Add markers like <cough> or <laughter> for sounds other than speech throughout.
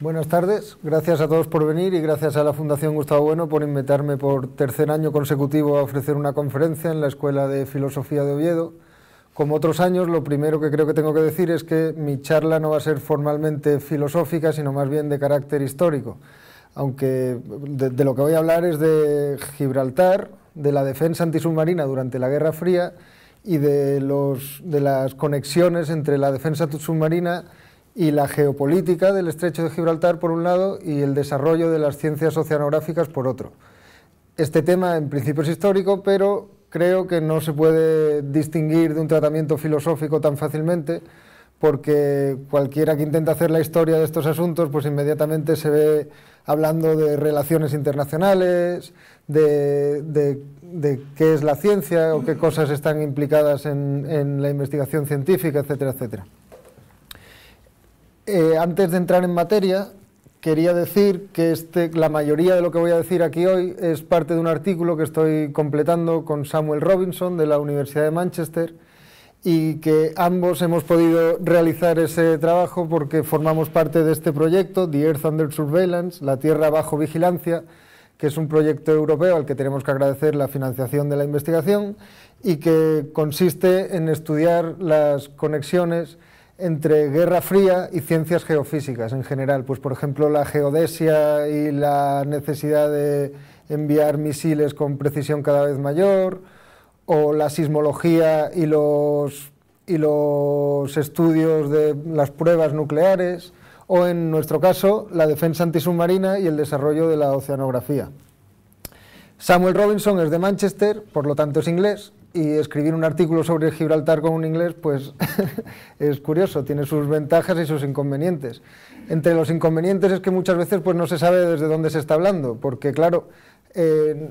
Buenas tardes, gracias a todos por venir y gracias a la Fundación Gustavo Bueno por invitarme por tercer año consecutivo a ofrecer una conferencia en la Escuela de Filosofía de Oviedo. Como otros años, lo primero que creo que tengo que decir es que mi charla no va a ser formalmente filosófica, sino más bien de carácter histórico. Aunque de, lo que voy a hablar es de Gibraltar, de la defensa antisubmarina durante la Guerra Fría y de, de las conexiones entre la defensa submarina y la geopolítica del estrecho de Gibraltar por un lado y el desarrollo de las ciencias oceanográficas por otro. Este tema en principio es histórico, pero creo que no se puede distinguir de un tratamiento filosófico tan fácilmente porque cualquiera que intenta hacer la historia de estos asuntos pues inmediatamente se ve hablando de relaciones internacionales, de, qué es la ciencia o qué cosas están implicadas en, la investigación científica, etcétera, etcétera. Eh, antes de entrar en materia, quería decir que este, la mayoría de lo que voy a decir aquí hoy es parte de un artículo que estoy completando con Samuel Robinson de la Universidad de Manchester y que ambos hemos podido realizar ese trabajo porque formamos parte de este proyecto, The Earth Under Surveillance, la Tierra bajo vigilancia, que es un proyecto europeo al que tenemos que agradecer la financiación de la investigación y que consiste en estudiar las conexiones entre Guerra Fría y ciencias geofísicas en general. Pues, por ejemplo, la geodesia y la necesidad de enviar misiles con precisión cada vez mayor, o la sismología y los, y los estudios de las pruebas nucleares, o en nuestro caso, la defensa antisubmarina y el desarrollo de la oceanografía. Samuel Robinson es de Manchester, por lo tanto es inglés, y escribir un artículo sobre Gibraltar con un inglés, pues <laughs> es curioso, tiene sus ventajas y sus inconvenientes. Entre los inconvenientes es que muchas veces pues, no se sabe desde dónde se está hablando, porque claro, eh,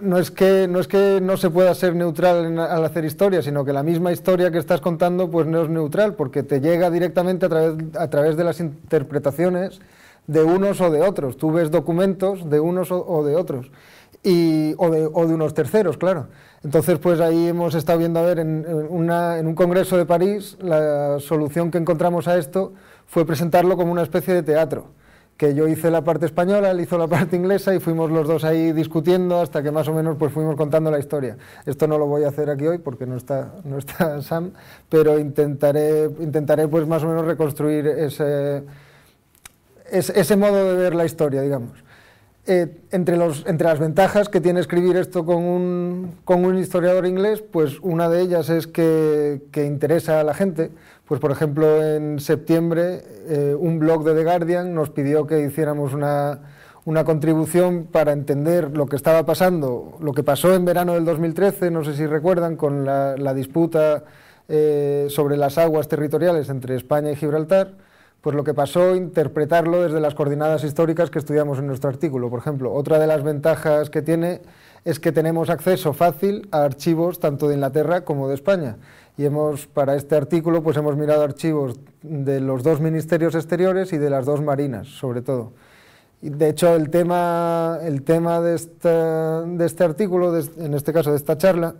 no, es que, no es que no se pueda ser neutral al hacer historia, sino que la misma historia que estás contando pues no es neutral, porque te llega directamente a través, a través de las interpretaciones de unos o de otros. Tú ves documentos de unos o, de otros, y, o, de, o de unos terceros, claro. Entonces, pues ahí hemos estado viendo, a ver, en, un congreso de París, la solución que encontramos a esto fue presentarlo como una especie de teatro, que yo hice la parte española, él hizo la parte inglesa y fuimos los dos ahí discutiendo hasta que más o menos pues fuimos contando la historia. Esto no lo voy a hacer aquí hoy porque no está, no está <laughs> Sam, pero intentaré, intentaré pues más o menos reconstruir ese, ese modo de ver la historia, digamos. Eh, entre, las ventajas que tiene escribir esto con un, con un historiador inglés, pues una de ellas es que, interesa a la gente. Pues por ejemplo, en septiembre eh, un blog de The Guardian nos pidió que hiciéramos una, contribución para entender lo que estaba pasando, lo que pasó en verano del 2013, no sé si recuerdan, con la, la disputa eh, sobre las aguas territoriales entre España y Gibraltar pues lo que pasó, interpretarlo desde las coordenadas históricas que estudiamos en nuestro artículo. Por ejemplo, otra de las ventajas que tiene es que tenemos acceso fácil a archivos tanto de Inglaterra como de España. Y hemos, para este artículo, pues hemos mirado archivos de los dos ministerios exteriores y de las dos marinas, sobre todo. De hecho, el tema, el tema de, de este artículo, en este caso de esta charla,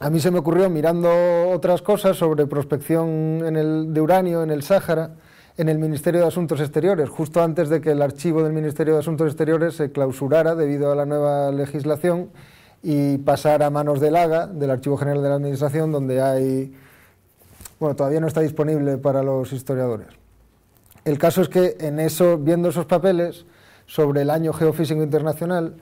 a mí se me ocurrió mirando otras cosas sobre prospección de uranio en el Sáhara, en el Ministerio de Asuntos Exteriores, justo antes de que el archivo del Ministerio de Asuntos Exteriores se clausurara debido a la nueva legislación y pasara a manos del AGA, del Archivo General de la Administración, donde hay, bueno, todavía no está disponible para los historiadores. El caso es que en eso, viendo esos papeles sobre el año geofísico internacional,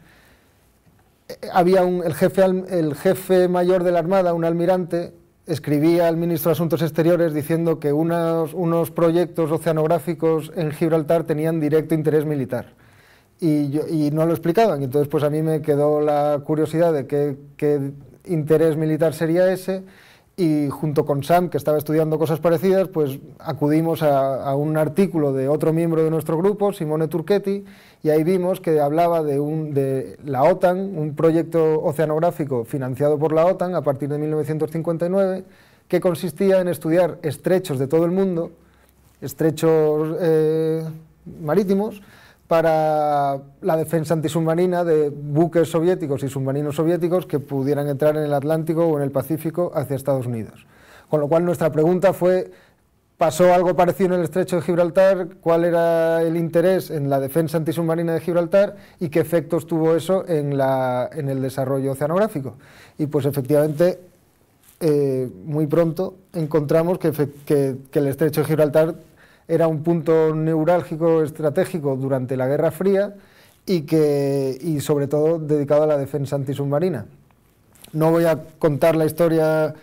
eh, había un, el, jefe, el jefe mayor de la Armada, un almirante, escribía al ministro de Asuntos Exteriores diciendo que unos, unos proyectos oceanográficos en Gibraltar tenían directo interés militar. Y, y, no lo explicaban. Entonces, pues a mí me quedó la curiosidad de qué, qué interés militar sería ese y junto con Sam, que estaba estudiando cosas parecidas, pues acudimos a, un artículo de otro miembro de nuestro grupo, Simone Turchetti, y ahí vimos que hablaba de, un, de la OTAN, un proyecto oceanográfico financiado por la OTAN a partir de 1959, que consistía en estudiar estrechos de todo el mundo, estrechos eh, marítimos, para la defensa antisubmarina de buques soviéticos y submarinos soviéticos que pudieran entrar en el Atlántico o en el Pacífico hacia Estados Unidos. Con lo cual nuestra pregunta fue pasó algo parecido en el estrecho de Gibraltar, cuál era el interés en la defensa antisubmarina de Gibraltar y qué efectos tuvo eso en, el desarrollo oceanográfico. Y pues efectivamente, eh, muy pronto encontramos que el estrecho de Gibraltar era un punto neurálgico estratégico durante la Guerra Fría y, que, y sobre todo dedicado a la defensa antisubmarina. No voy a contar la historia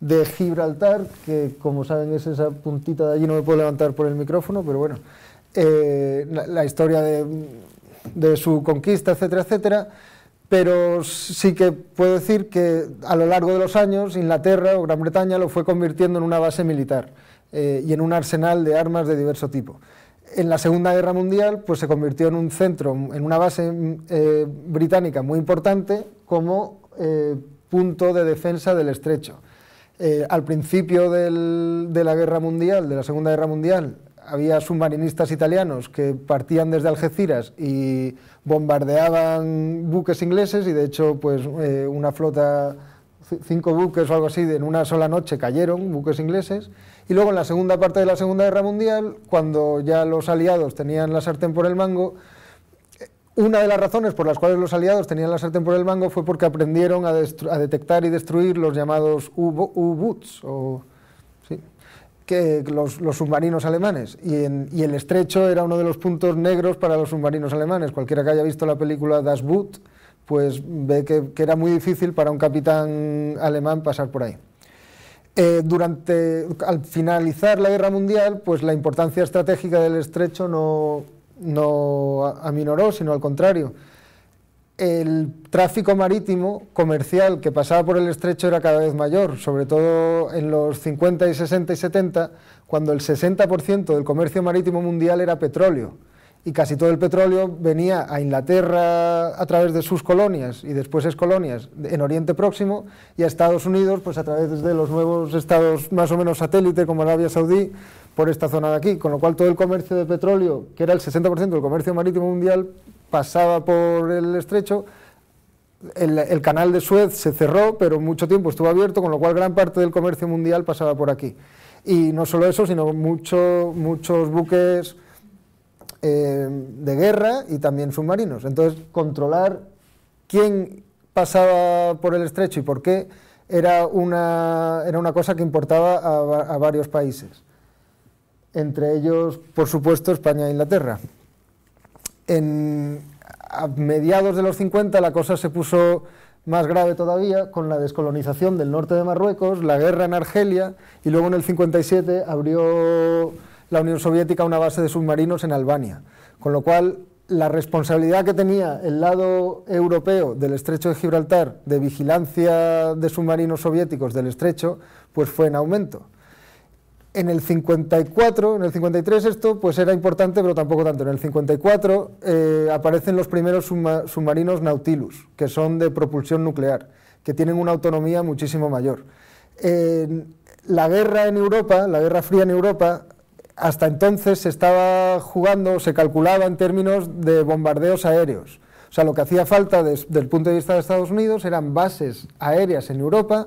de Gibraltar, que como saben es esa puntita de allí, no me puedo levantar por el micrófono, pero bueno, eh, la, historia de, de, su conquista, etcétera, etcétera. Pero sí que puedo decir que a lo largo de los años Inglaterra o Gran Bretaña lo fue convirtiendo en una base militar eh, y en un arsenal de armas de diverso tipo. En la Segunda Guerra Mundial pues, se convirtió en un centro, en una base eh, británica muy importante como eh, punto de defensa del estrecho. al principio de la Guerra Mundial, de la Segunda Guerra Mundial, había submarinistas italianos que partían desde Algeciras y bombardeaban buques ingleses y de hecho pues una flota cinco buques o algo así en una sola noche cayeron, buques ingleses, y luego en la segunda parte de la Segunda Guerra Mundial, cuando ya los aliados tenían la sartén por el mango, una de las razones por las cuales los aliados tenían la sartén por el mango fue porque aprendieron a, detectar y destruir los llamados U-Boots, o, los, submarinos alemanes. Y, el estrecho era uno de los puntos negros para los submarinos alemanes. Cualquiera que haya visto la película Das Boot, pues ve que, era muy difícil para un capitán alemán pasar por ahí. Eh, durante, al finalizar la guerra mundial, pues la importancia estratégica del estrecho no, no aminoró, sino al contrario. El tráfico marítimo comercial que pasaba por el estrecho era cada vez mayor, sobre todo en los 50 y 60 y 70, cuando el 60% del comercio marítimo mundial era petróleo y casi todo el petróleo venía a Inglaterra a través de sus colonias y después es colonias en Oriente Próximo y a Estados Unidos pues a través de los nuevos estados más o menos satélite como Arabia Saudí por esta zona de aquí, con lo cual todo el comercio de petróleo, que era el 60% del comercio marítimo mundial, pasaba por el estrecho. El, canal de Suez se cerró, pero mucho tiempo estuvo abierto, con lo cual gran parte del comercio mundial pasaba por aquí. Y no solo eso, sino mucho, muchos buques eh, de guerra y también submarinos. Entonces, controlar quién pasaba por el estrecho y por qué era una, era una cosa que importaba a, varios países, entre ellos, por supuesto, España e Inglaterra. En, a mediados de los 50 la cosa se puso más grave todavía con la descolonización del norte de Marruecos, la guerra en Argelia y luego en el 57 abrió la Unión Soviética una base de submarinos en Albania, con lo cual la responsabilidad que tenía el lado europeo del estrecho de Gibraltar de vigilancia de submarinos soviéticos del estrecho, pues fue en aumento. En el 54, en el 53 esto pues era importante, pero tampoco tanto. En el 54 eh, aparecen los primeros submarinos Nautilus, que son de propulsión nuclear, que tienen una autonomía muchísimo mayor. la guerra en Europa, la guerra fría en Europa, hasta entonces se estaba jugando, se calculaba en términos de bombardeos aéreos. O sea, lo que hacía falta desde el punto de vista de Estados Unidos eran bases aéreas en Europa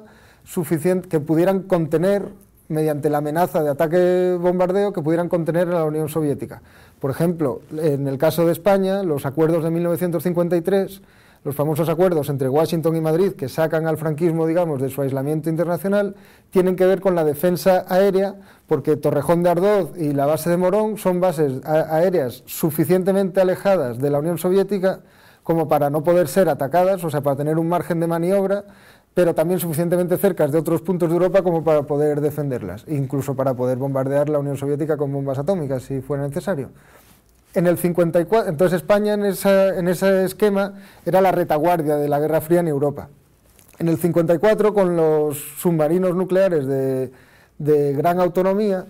que pudieran contener, mediante la amenaza de ataque bombardeo, que pudieran contener a la Unión Soviética. Por ejemplo, en el caso de España, los acuerdos de 1953 los famosos acuerdos entre Washington y Madrid que sacan al franquismo, digamos, de su aislamiento internacional, tienen que ver con la defensa aérea, porque Torrejón de Ardoz y la base de Morón son bases aéreas suficientemente alejadas de la Unión Soviética como para no poder ser atacadas, o sea, para tener un margen de maniobra, pero también suficientemente cerca de otros puntos de Europa como para poder defenderlas, incluso para poder bombardear la Unión Soviética con bombas atómicas si fuera necesario. En el 54, entonces España en, en ese esquema era la retaguardia de la Guerra Fría en Europa. En el 54, con los submarinos nucleares de, gran autonomía,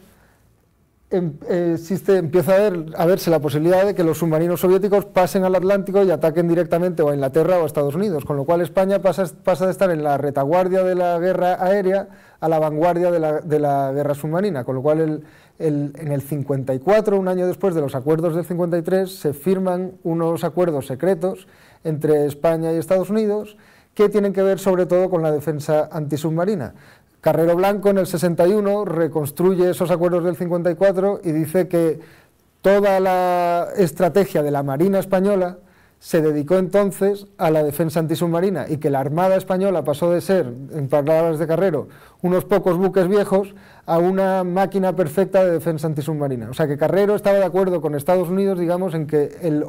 em, existe, empieza a, ver, a, verse la posibilidad de que los submarinos soviéticos pasen al Atlántico y ataquen directamente o a Inglaterra o a Estados Unidos, con lo cual España pasa, de estar en la retaguardia de la guerra aérea a la vanguardia de la, de guerra submarina, con lo cual el, en el 54, un año después de los acuerdos del 53, se firman unos acuerdos secretos entre España y Estados Unidos que tienen que ver sobre todo con la defensa antisubmarina. Carrero Blanco en el 61 reconstruye esos acuerdos del 54 y dice que toda la estrategia de la Marina española se dedicó entonces a la defensa antisubmarina y que la Armada española pasó de ser, en palabras de Carrero, unos pocos buques viejos a una máquina perfecta de defensa antisubmarina. O sea que Carrero estaba de acuerdo con Estados Unidos, digamos, en que el,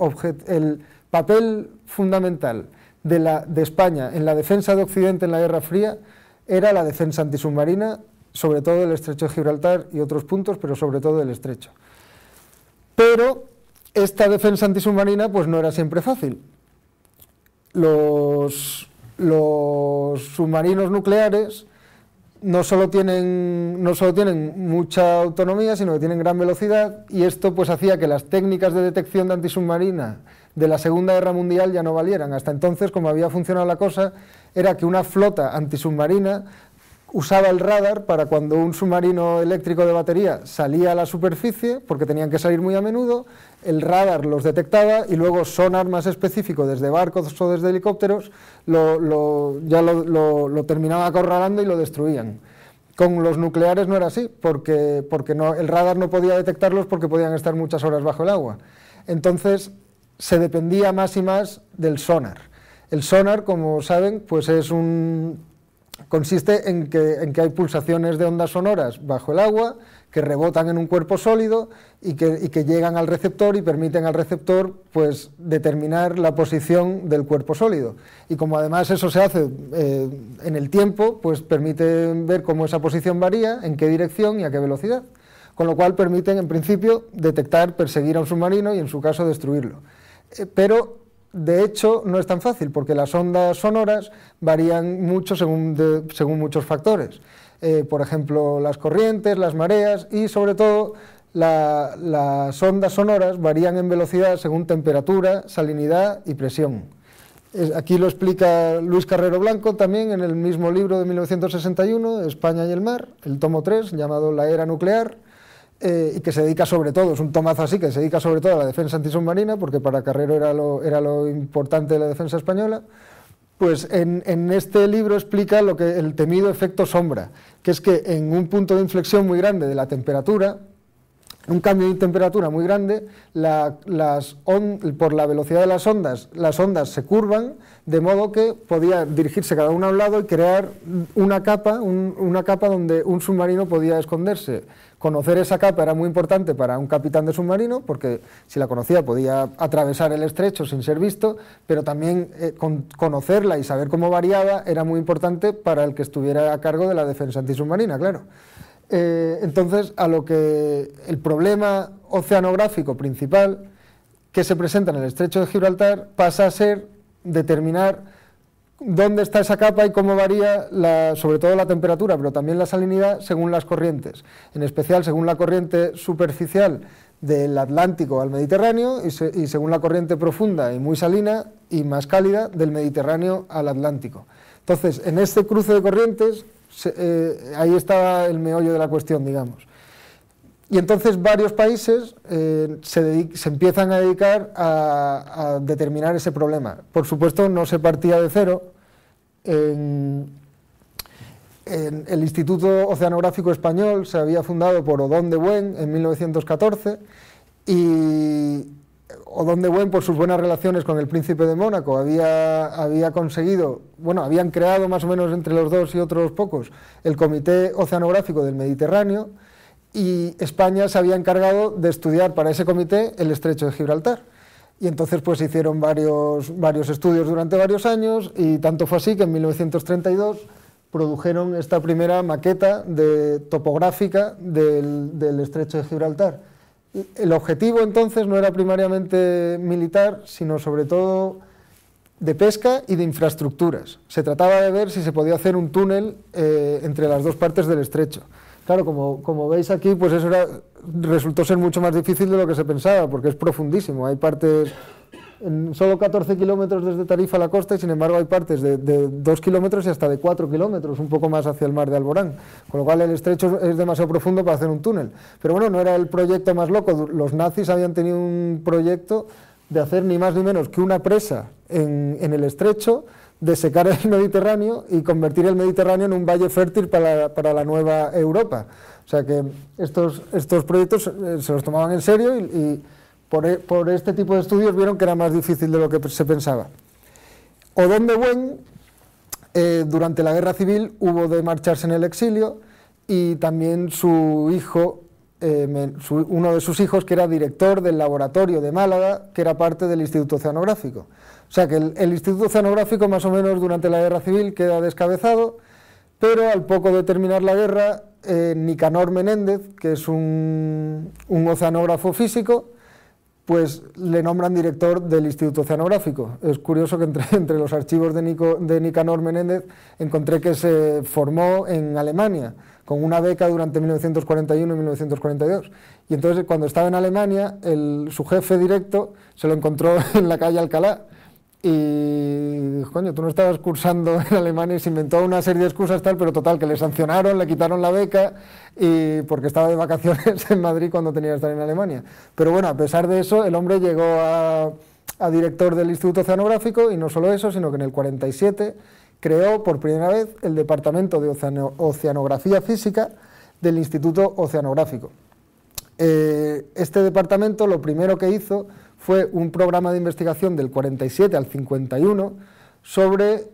el papel fundamental de España en la defensa de Occidente en la Guerra Fría era la defensa antisubmarina, sobre todo del estrecho de Gibraltar y otros puntos, pero sobre todo del estrecho. Pero esta defensa antisubmarina pues no era siempre fácil. Los, submarinos nucleares no solo, tienen, no solo tienen mucha autonomía, sino que tienen gran velocidad y esto pues hacía que las técnicas de detección de antisubmarina de la Segunda Guerra Mundial ya no valieran. Hasta entonces, como había funcionado la cosa, era que una flota antisubmarina usaba el radar para cuando un submarino eléctrico de batería salía a la superficie, porque tenían que salir muy a menudo, el radar los detectaba y luego sonar más específico desde barcos o desde helicópteros lo, ya lo, terminaba acorralando y lo destruían. Con los nucleares no era así, porque, porque no, el radar no podía detectarlos porque podían estar muchas horas bajo el agua. Entonces se dependía más y más del sonar. El sonar, como saben, pues es un, consiste en que, hay pulsaciones de ondas sonoras bajo el agua que rebotan en un cuerpo sólido y que, llegan al receptor y permiten al receptor pues, determinar la posición del cuerpo sólido. Y como además eso se hace eh, en el tiempo, pues permite ver cómo esa posición varía, en qué dirección y a qué velocidad. Con lo cual permiten, en principio, detectar, perseguir a un submarino y, en su caso, destruirlo. Eh, pero de hecho, no es tan fácil porque las ondas sonoras varían mucho según, muchos factores. Eh, por ejemplo, las corrientes, las mareas y sobre todo las ondas sonoras varían en velocidad según temperatura, salinidad y presión. aquí lo explica Luis Carrero Blanco también en el mismo libro de 1961, España y el mar, el tomo 3, llamado La era nuclear, eh, y que se dedica sobre todo, es un tomazo así, que se dedica sobre todo a la defensa antisubmarina, porque para Carrero era lo, era lo importante de la defensa española, pues en, en, este libro explica lo que el temido efecto sombra, que es que en un punto de inflexión muy grande de la temperatura, un cambio de temperatura muy grande, por la velocidad de las ondas, las ondas se curvan, de modo que podía dirigirse cada una a un lado y crear una capa, una capa donde un submarino podía esconderse. Conocer esa capa era muy importante para un capitán de submarino, porque si la conocía podía atravesar el estrecho sin ser visto, pero también eh, conocerla y saber cómo variaba era muy importante para el que estuviera a cargo de la defensa antisubmarina, claro. Eh, entonces, a lo que el problema oceanográfico principal que se presenta en el estrecho de Gibraltar pasa a ser determinar dónde está esa capa y cómo varía sobre todo la temperatura, pero también la salinidad según las corrientes, en especial según la corriente superficial del Atlántico al Mediterráneo y, según la corriente profunda y muy salina y más cálida del Mediterráneo al Atlántico. Entonces, en este cruce de corrientes, eh, ahí estaba el meollo de la cuestión, digamos. Y entonces varios países eh, se, empiezan a dedicar a, determinar ese problema. Por supuesto, no se partía de cero. En, el Instituto Oceanográfico Español se había fundado por Odón de Buen en 1914 y Odón de Buen, por sus buenas relaciones con el príncipe de Mónaco, había, había conseguido, bueno, habían creado más o menos entre los dos y otros pocos el Comité Oceanográfico del Mediterráneo y España se había encargado de estudiar para ese comité el estrecho de Gibraltar. Y entonces pues hicieron varios, varios estudios durante varios años y tanto fue así que en 1932 produjeron esta primera maqueta de, topográfica del, del estrecho de Gibraltar. El objetivo entonces no era primariamente militar, sino sobre todo de pesca y de infraestructuras. Se trataba de ver si se podía hacer un túnel eh, entre las dos partes del estrecho. Claro, como, como veis aquí, pues eso era, resultó ser mucho más difícil de lo que se pensaba, porque es profundísimo. Hay partes en solo 14 kilómetros desde Tarifa a la costa y sin embargo hay partes de, de 2 kilómetros y hasta de 4 kilómetros, un poco más hacia el mar de Alborán, con lo cual el estrecho es demasiado profundo para hacer un túnel. Pero bueno, no era el proyecto más loco, los nazis habían tenido un proyecto de hacer ni más ni menos que una presa en, en el estrecho de secar el <laughs> Mediterráneo y convertir el Mediterráneo en un valle fértil para, para la nueva Europa. O sea que estos, estos proyectos eh, se los tomaban en serio y, por, e, por, este tipo de estudios vieron que era más difícil de lo que se pensaba. Odón de Buen, eh, durante la guerra civil, hubo de marcharse en el exilio y también su hijo, eh, uno de sus hijos, que era director del laboratorio de Málaga, que era parte del Instituto Oceanográfico. O sea que el, Instituto Oceanográfico, más o menos durante la guerra civil, queda descabezado, pero al poco de terminar la guerra, eh, Nicanor Menéndez, que es un, oceanógrafo físico, pues le nombran director del Instituto Oceanográfico. Es curioso que entre, <laughs> los archivos de, de Nicanor Menéndez encontré que se formó en Alemania con una beca durante 1941 y 1942. Y entonces cuando estaba en Alemania, su jefe directo se lo encontró <laughs> en la calle Alcalá y coño, tú no estabas cursando <laughs> en Alemania y se inventó una serie de excusas tal, pero total, que le sancionaron, le quitaron la beca y porque estaba de vacaciones <laughs> en Madrid cuando tenía que estar en Alemania. Pero bueno, a pesar de eso, el hombre llegó a, director del Instituto Oceanográfico y no solo eso, sino que en el 47 creó por primera vez el Departamento de Oceanografía Física del Instituto Oceanográfico. Eh, este departamento lo primero que hizo fue un programa de investigación del 47 al 51 sobre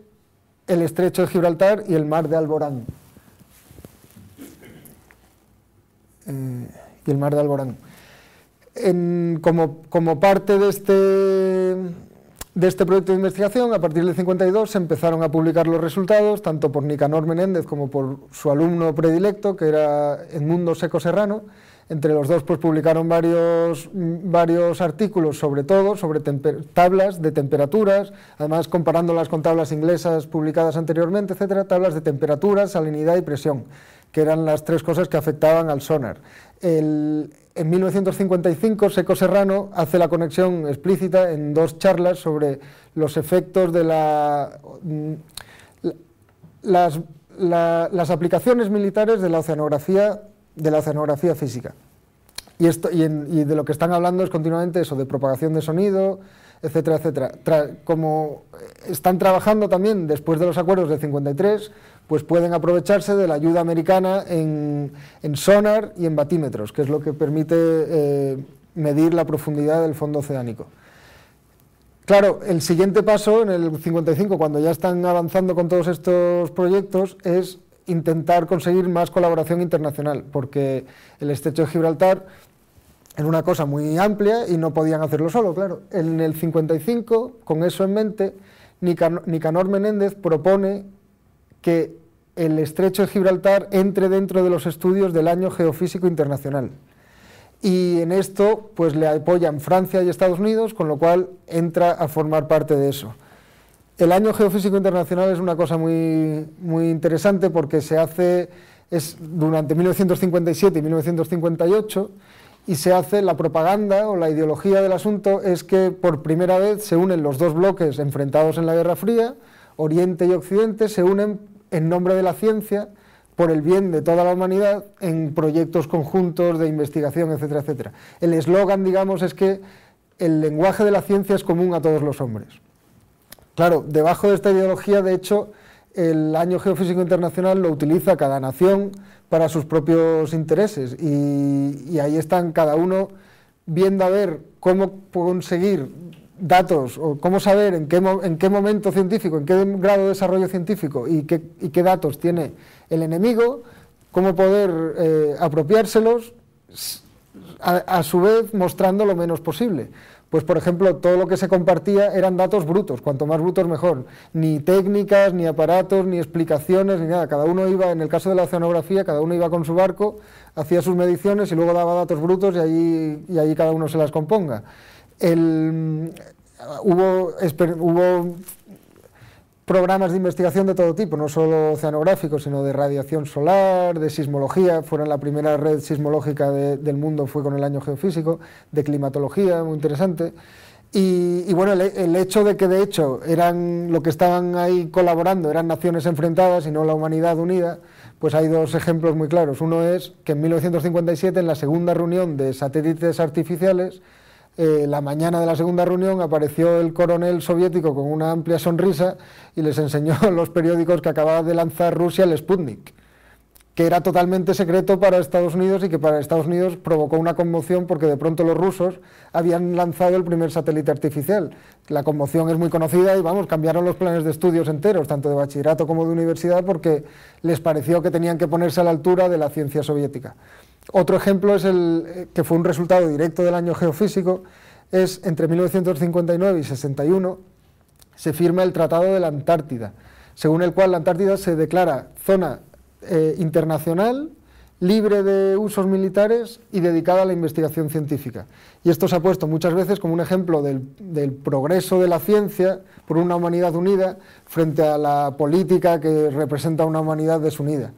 el estrecho de Gibraltar y el mar de Alborán. Eh, y el mar de Alborán. como, como, parte de este, de este proyecto de investigación, a partir del 52 se empezaron a publicar los resultados, tanto por Nicanor Menéndez como por su alumno predilecto, que era Edmundo Seco Serrano, entre los dos pues, publicaron varios, varios artículos sobre todo, sobre tablas de temperaturas, además comparándolas con tablas inglesas publicadas anteriormente, etcétera, tablas de temperatura, salinidad y presión, que eran las tres cosas que afectaban al sonar. en 1955 Seco Serrano hace la conexión explícita en dos charlas sobre los efectos de la, las, las aplicaciones militares de la oceanografía de la oceanografía física. Y, esto, y, de lo que están hablando es continuamente eso, de propagación de sonido, etcétera, etcétera. como están trabajando también después de los acuerdos del 53, pues pueden aprovecharse de la ayuda americana en, sonar y en batímetros, que es lo que permite eh, medir la profundidad del fondo oceánico. Claro, el siguiente paso en el 55, cuando ya están avanzando con todos estos proyectos, es intentar conseguir más colaboración internacional, porque el estrecho de Gibraltar era una cosa muy amplia y no podían hacerlo solo, claro. En el 55, con eso en mente, Nicanor Menéndez propone que el estrecho de Gibraltar entre dentro de los estudios del Año Geofísico Internacional. Y en esto pues le apoyan Francia y Estados Unidos, con lo cual entra a formar parte de eso. El año geofísico internacional es una cosa muy, muy interesante porque se hace es durante 1957 y 1958 y se hace la propaganda o la ideología del asunto es que por primera vez se unen los dos bloques enfrentados en la Guerra Fría, Oriente y Occidente, se unen en nombre de la ciencia por el bien de toda la humanidad en proyectos conjuntos de investigación, etcétera, etcétera. El eslogan, digamos, es que el lenguaje de la ciencia es común a todos los hombres. Claro, debajo de esta ideología, de hecho, el Año Geofísico Internacional lo utiliza cada nación para sus propios intereses y, ahí están cada uno viendo a ver cómo conseguir datos o cómo saber en qué, en qué momento científico, en qué grado de desarrollo científico y qué, y qué datos tiene el enemigo, cómo poder eh, apropiárselos, a, su vez mostrando lo menos posible pues por ejemplo, todo lo que se compartía eran datos brutos, cuanto más brutos mejor. Ni técnicas, ni aparatos, ni explicaciones, ni nada. Cada uno iba, en el caso de la oceanografía, cada uno iba con su barco, hacía sus mediciones y luego daba datos brutos y allí, y allí cada uno se las componga. hubo, hubo programas de investigación de todo tipo, no solo oceanográficos, sino de radiación solar, de sismología, fueron la primera red sismológica del mundo, fue con el año geofísico, de climatología, muy interesante. Y, bueno, el, hecho de que de hecho eran lo que estaban ahí colaborando, eran naciones enfrentadas y no la humanidad unida, pues hay dos ejemplos muy claros. Uno es que en 1957, en la segunda reunión de satélites artificiales, eh, la mañana de la segunda reunión apareció el coronel soviético con una amplia sonrisa y les enseñó <laughs> los periódicos que acababa de lanzar Rusia el Sputnik que era totalmente secreto para Estados Unidos y que para Estados Unidos provocó una conmoción porque de pronto los rusos habían lanzado el primer satélite artificial. La conmoción es muy conocida y vamos, cambiaron los planes de estudios enteros, tanto de bachillerato como de universidad, porque les pareció que tenían que ponerse a la altura de la ciencia soviética. Otro ejemplo es el eh, que fue un resultado directo del año geofísico, es entre 1959 y 61 se firma el Tratado de la Antártida, según el cual la Antártida se declara zona eh, internacional, libre de usos militares y dedicada a la investigación científica. Y esto se ha puesto muchas veces como un ejemplo del, progreso de la ciencia por una humanidad unida frente a la política que representa una humanidad desunida.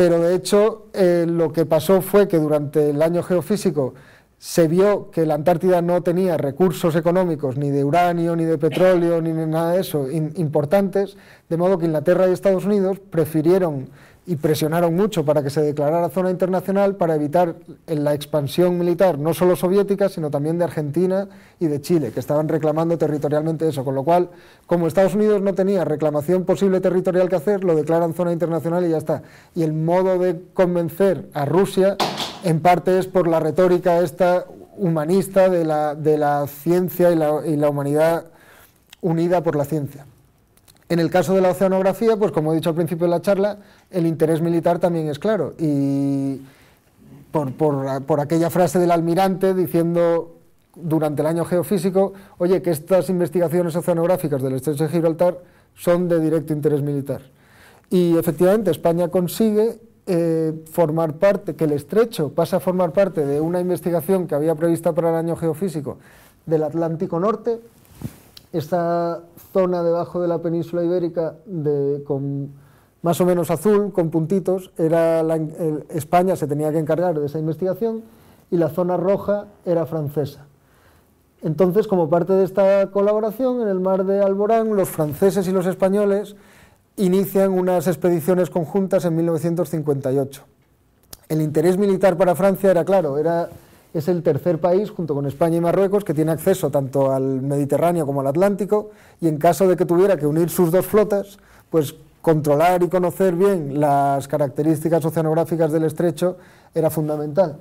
Pero de hecho eh, lo que pasó fue que durante el año geofísico se vio que la Antártida no tenía recursos económicos ni de uranio, ni de petróleo, ni de nada de eso importantes, de modo que Inglaterra y Estados Unidos prefirieron y presionaron mucho para que se declarara zona internacional para evitar la expansión militar, no solo soviética, sino también de Argentina y de Chile, que estaban reclamando territorialmente eso. Con lo cual, como Estados Unidos no tenía reclamación posible territorial que hacer, lo declaran zona internacional y ya está. Y el modo de convencer a Rusia, en parte, es por la retórica esta humanista de la, de la ciencia y la, y la humanidad unida por la ciencia. En el caso de la oceanografía, pues como he dicho al principio de la charla, el interés militar también es claro. Y por, aquella frase del almirante diciendo durante el año geofísico, oye, que estas investigaciones oceanográficas del estrecho de Gibraltar son de directo interés militar. Y efectivamente España consigue eh, formar parte, que el estrecho pasa a formar parte de una investigación que había prevista para el año geofísico del Atlántico Norte, esta zona debajo de la península ibérica con más o menos azul, con puntitos, era España se tenía que encargar de esa investigación y la zona roja era francesa. Entonces, como parte de esta colaboración, en el mar de Alborán, los franceses y los españoles inician unas expediciones conjuntas en 1958. El interés militar para Francia era claro, era es el tercer país, junto con España y Marruecos, que tiene acceso tanto al Mediterráneo como al Atlántico, y en caso de que tuviera que unir sus dos flotas, pues controlar y conocer bien las características oceanográficas del estrecho era fundamental.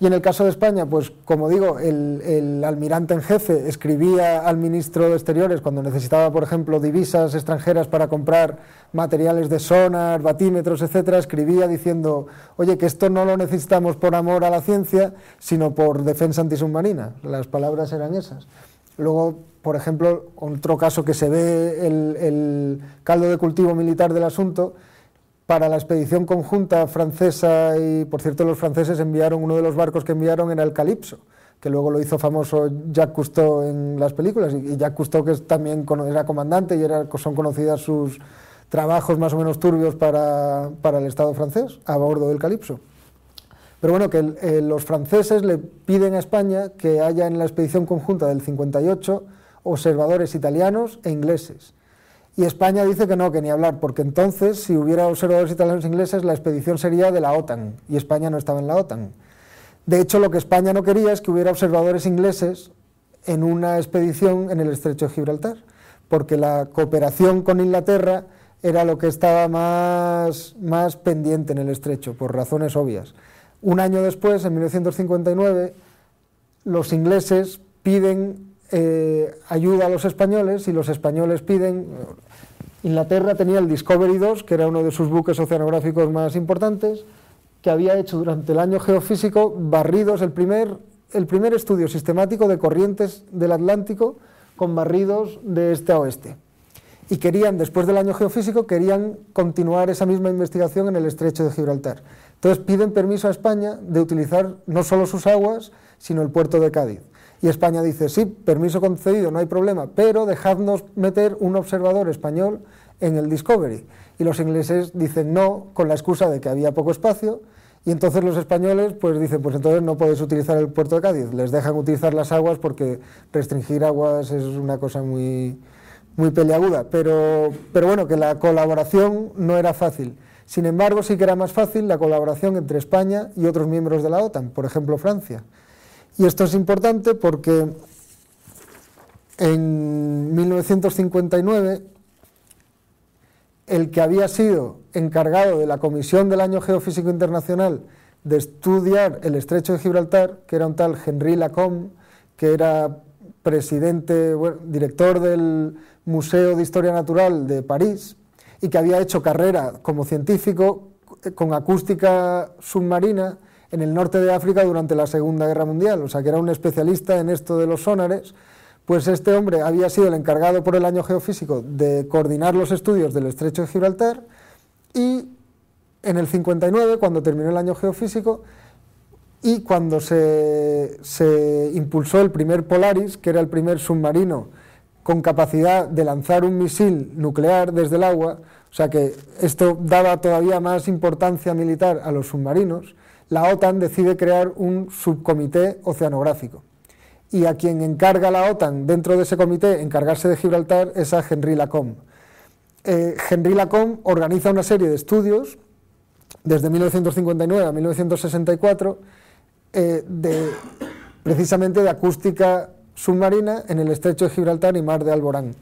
Y en el caso de España, pues como digo, el, almirante en jefe escribía al ministro de Exteriores cuando necesitaba, por ejemplo, divisas extranjeras para comprar materiales de sonar, batímetros, etcétera, escribía diciendo, oye, que esto no lo necesitamos por amor a la ciencia, sino por defensa antisubmarina. Las palabras eran esas. Luego, por ejemplo, otro caso que se ve el caldo de cultivo militar del asunto para la expedición conjunta francesa y, por cierto, los franceses enviaron uno de los barcos que enviaron era el Calypso, que luego lo hizo famoso Jacques Cousteau en las películas, y Jacques Cousteau que también era comandante y era, son conocidas sus trabajos más o menos turbios para, para el Estado francés a bordo del Calypso. Pero bueno, que eh, los franceses le piden a España que haya en la expedición conjunta del 58 observadores italianos e ingleses y España dice que no, que ni hablar, porque entonces, si hubiera observadores italianos e ingleses, la expedición sería de la OTAN, y España no estaba en la OTAN. De hecho, lo que España no quería es que hubiera observadores ingleses en una expedición en el estrecho de Gibraltar, porque la cooperación con Inglaterra era lo que estaba más, más pendiente en el estrecho, por razones obvias. Un año después, en 1959, los ingleses piden eh, ayuda a los españoles y los españoles piden... Inglaterra tenía el Discovery 2, que era uno de sus buques oceanográficos más importantes, que había hecho durante el año geofísico barridos, el primer, el primer estudio sistemático de corrientes del Atlántico con barridos de este a oeste. Y querían, después del año geofísico, querían continuar esa misma investigación en el estrecho de Gibraltar. Entonces piden permiso a España de utilizar no solo sus aguas, sino el puerto de Cádiz. Y España dice, sí, permiso concedido, no hay problema, pero dejadnos meter un observador español en el Discovery. Y los ingleses dicen no, con la excusa de que había poco espacio, y entonces los españoles pues dicen, pues entonces no podéis utilizar el puerto de Cádiz, les dejan utilizar las aguas porque restringir aguas es una cosa muy, muy peleaguda, pero, pero bueno, que la colaboración no era fácil. Sin embargo, sí que era más fácil la colaboración entre España y otros miembros de la OTAN, por ejemplo Francia. Y esto es importante porque en 1959 el que había sido encargado de la Comisión del Año Geofísico Internacional de estudiar el estrecho de Gibraltar, que era un tal Henry Lacombe, que era presidente, director del Museo de Historia Natural de París y que había hecho carrera como científico con acústica submarina en el norte de África durante la Segunda Guerra Mundial, o sea que era un especialista en esto de los sonares, pues este hombre había sido el encargado por el año geofísico de coordinar los estudios del estrecho de Gibraltar y en el 59, cuando terminó el año geofísico, y cuando se, se, impulsó el primer Polaris, que era el primer submarino con capacidad de lanzar un misil nuclear desde el agua, o sea que esto daba todavía más importancia militar a los submarinos, la OTAN decide crear un subcomité oceanográfico. Y a quien encarga la OTAN dentro de ese comité encargarse de Gibraltar es a Henry Lacombe. Eh, Henry Lacombe organiza una serie de estudios desde 1959 a 1964 eh, precisamente de acústica submarina en el estrecho de Gibraltar y mar de Alborán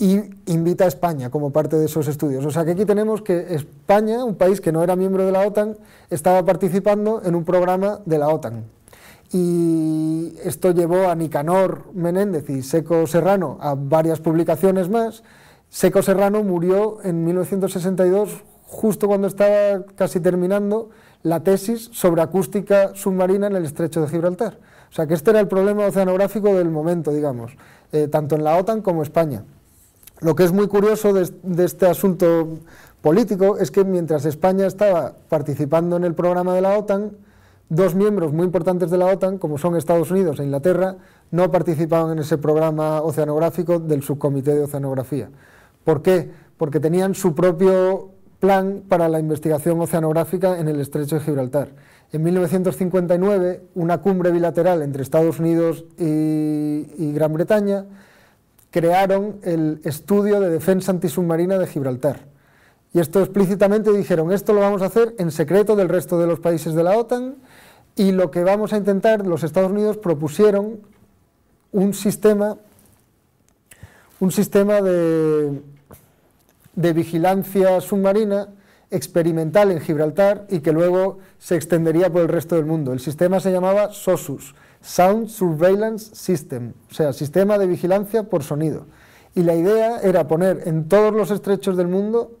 y invita a España como parte de esos estudios. O sea que aquí tenemos que España, un país que no era miembro de la OTAN, estaba participando en un programa de la OTAN. Y esto llevó a Nicanor Menéndez y Seco Serrano a varias publicaciones más. Seco Serrano murió en 1962, justo cuando estaba casi terminando la tesis sobre acústica submarina en el estrecho de Gibraltar. O sea que este era el problema oceanográfico del momento, digamos, eh, tanto en la OTAN como España. Lo que es muy curioso de, este asunto político es que mientras España estaba participando en el programa de la OTAN, dos miembros muy importantes de la OTAN, como son Estados Unidos e Inglaterra, no participaban en ese programa oceanográfico del subcomité de oceanografía. ¿Por qué? Porque tenían su propio plan para la investigación oceanográfica en el estrecho de Gibraltar. En 1959, una cumbre bilateral entre Estados Unidos y Gran Bretaña crearon el estudio de defensa antisubmarina de Gibraltar. Y esto explícitamente dijeron, esto lo vamos a hacer en secreto del resto de los países de la OTAN y lo que vamos a intentar, los Estados Unidos propusieron un sistema, un sistema de, de vigilancia submarina experimental en Gibraltar y que luego se extendería por el resto del mundo. El sistema se llamaba SOSUS, Sound Surveillance System, o sea, sistema de vigilancia por sonido. Y la idea era poner en todos los estrechos del mundo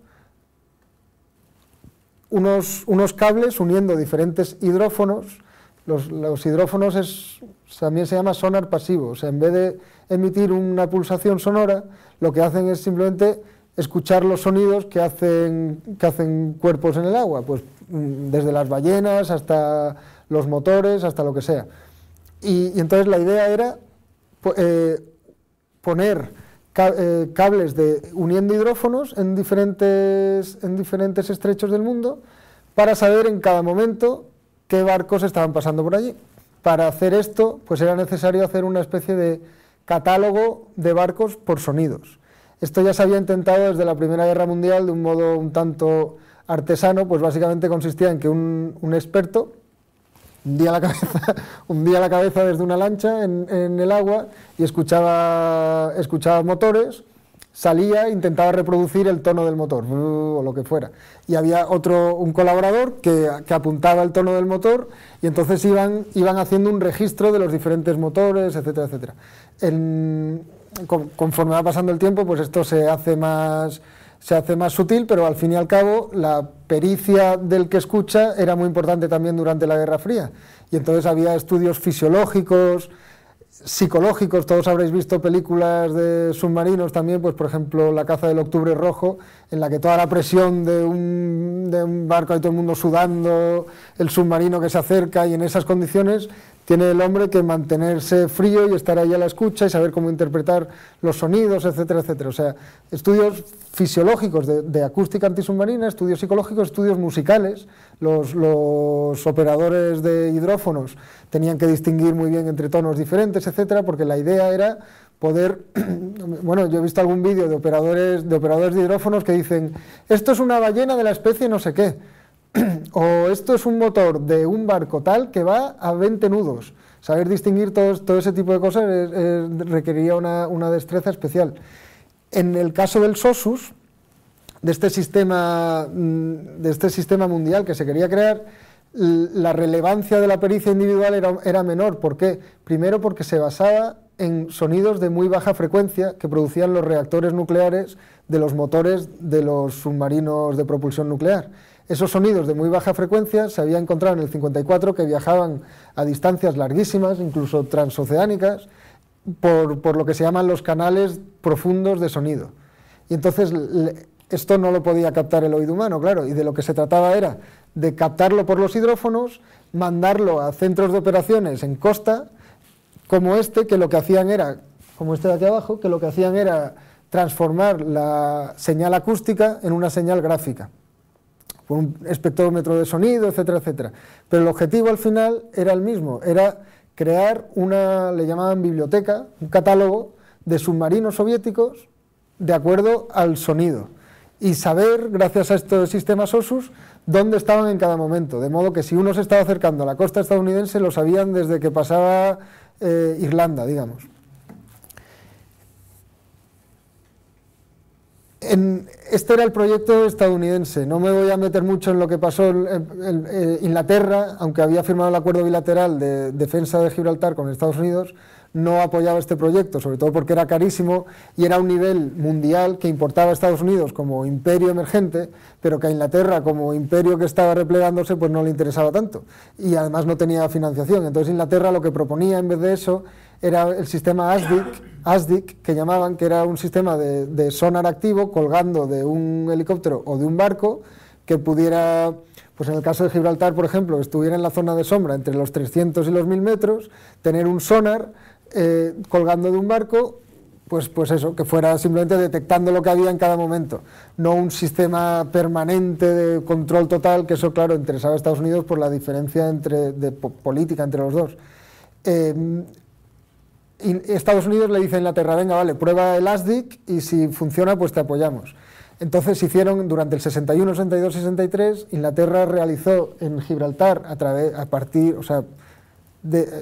unos, unos cables uniendo diferentes hidrófonos. Los, los hidrófonos es, también se llama sonar pasivo, o sea, en vez de emitir una pulsación sonora, lo que hacen es simplemente escuchar los sonidos que hacen, que hacen cuerpos en el agua, pues mm, desde las ballenas hasta los motores, hasta lo que sea. Y, entonces la idea era eh, poner eh, cables de, uniendo hidrófonos en diferentes, en diferentes estrechos del mundo para saber en cada momento qué barcos estaban pasando por allí. Para hacer esto, pues era necesario hacer una especie de catálogo de barcos por sonidos. Esto ya se había intentado desde la Primera Guerra Mundial de un modo un tanto artesano, pues básicamente consistía en que un, un experto hundía la cabeza, <laughs> hundía la cabeza desde una lancha en, el agua y escuchaba, escuchaba motores, salía e intentaba reproducir el tono del motor, o lo que fuera. Y había otro, un colaborador que, apuntaba el tono del motor y entonces iban, iban haciendo un registro de los diferentes motores, etcétera, etcétera. conforme va pasando el tiempo, pues esto se hace más se hace más sutil, pero al fin y al cabo la pericia del que escucha era muy importante también durante la Guerra Fría. Y entonces había estudios fisiológicos, psicológicos, todos habréis visto películas de submarinos también, pues por ejemplo La caza del octubre rojo, en la que toda la presión de un, de un barco y todo el mundo sudando, el submarino que se acerca y en esas condiciones tiene el hombre que mantenerse frío y estar ahí a la escucha y saber cómo interpretar los sonidos, etcétera, etcétera. O sea, estudios fisiológicos de, acústica antisubmarina, estudios psicológicos, estudios musicales. Los, los, operadores de hidrófonos tenían que distinguir muy bien entre tonos diferentes, etcétera, porque la idea era poder, <clears throat> bueno, yo he visto algún vídeo de operadores, de operadores de hidrófonos que dicen, esto es una ballena de la especie no sé qué <clears throat> o esto es un motor de un barco tal que va a 20 nudos. Saber distinguir todo, ese tipo de cosas requeriría una, destreza especial. En el caso del SOSUS, de este, sistema, mm, este mundial que se quería crear, la relevancia de la pericia individual era, era menor. ¿Por qué? Primero porque se basaba en sonidos de muy baja frecuencia que producían los reactores nucleares de los motores de los submarinos de propulsión nuclear. Esos sonidos de muy baja frecuencia se había encontrado en el 54 que viajaban a distancias larguísimas, incluso transoceánicas, por, por lo que se llaman los canales profundos de sonido. Y entonces esto no lo podía captar el oído humano, claro, y de lo que se trataba era de captarlo por los hidrófonos, mandarlo a centros de operaciones en costa, como este, que lo que hacían era, como este de aquí abajo, que lo que hacían era transformar la señal acústica en una señal gráfica, con un espectrómetro de sonido, etcétera, etcétera. Pero el objetivo al final era el mismo, era crear una, le llamaban biblioteca, un catálogo de submarinos soviéticos de acuerdo al sonido y saber, gracias a estos sistemas OSUS, dónde estaban en cada momento. De modo que si uno se estaba acercando a la costa estadounidense, lo sabían desde que pasaba eh, Irlanda, digamos. En, este era el proyecto estadounidense. No me voy a meter mucho en lo que pasó en, eh, Inglaterra, aunque había firmado el acuerdo bilateral de defensa de Gibraltar con Estados Unidos, no apoyaba este proyecto, sobre todo porque era carísimo y era un nivel mundial que importaba a Estados Unidos como imperio emergente, pero que a Inglaterra como imperio que estaba replegándose pues no le interesaba tanto y además no tenía financiación. Entonces Inglaterra lo que proponía en vez de eso era el sistema ASDIC, que llamaban, que era un sistema de, de sonar activo colgando de un helicóptero o de un barco que pudiera pues en el caso de Gibraltar, por ejemplo, estuviera en la zona de sombra entre los 300 y los 1000 metros, tener un sonar eh, colgando de un barco, pues, pues eso, que fuera simplemente detectando lo que había en cada momento, no un sistema permanente de control total, que eso, claro, interesaba a Estados Unidos por la diferencia entre, de política entre los dos. Eh, Estados Unidos le dice a Inglaterra, venga, vale, prueba el ASDIC y si funciona, pues te apoyamos. Entonces hicieron durante el 61, 62, 63, Inglaterra realizó en Gibraltar a través a partir, o sea,